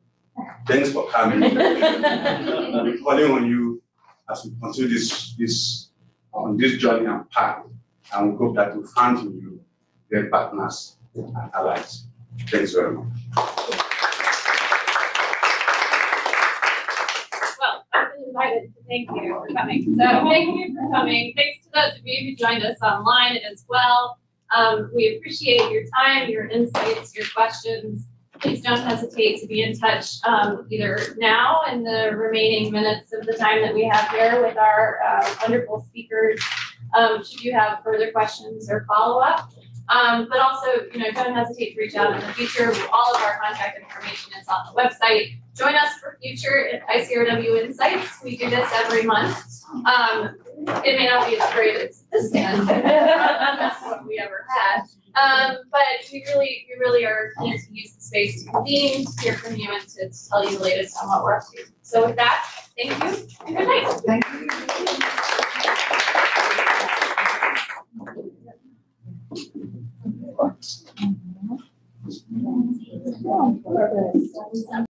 thanks for coming. We're calling on you as we continue this, this, on this journey and path. And we hope that we find in you great partners and allies. Thanks very much. Well, I've been invited to thank you for coming. So thank you for coming. Thanks to those of you who joined us online as well. Um, we appreciate your time, your insights, your questions. Please don't hesitate to be in touch, um, either now in the remaining minutes of the time that we have here with our, uh, wonderful speakers. Um, should you have further questions or follow-up. Um, but also, you know, don't hesitate to reach out in the future. All of our contact information is on the website. Join us for future ICRW Insights. We do this every month. Um, it may not be as great as this one, that's what we ever had. Um, but we really, we really are keen to use the space to convene, to hear from you, and to tell you the latest on what we're up to. So with that, thank you and good night. Thank you.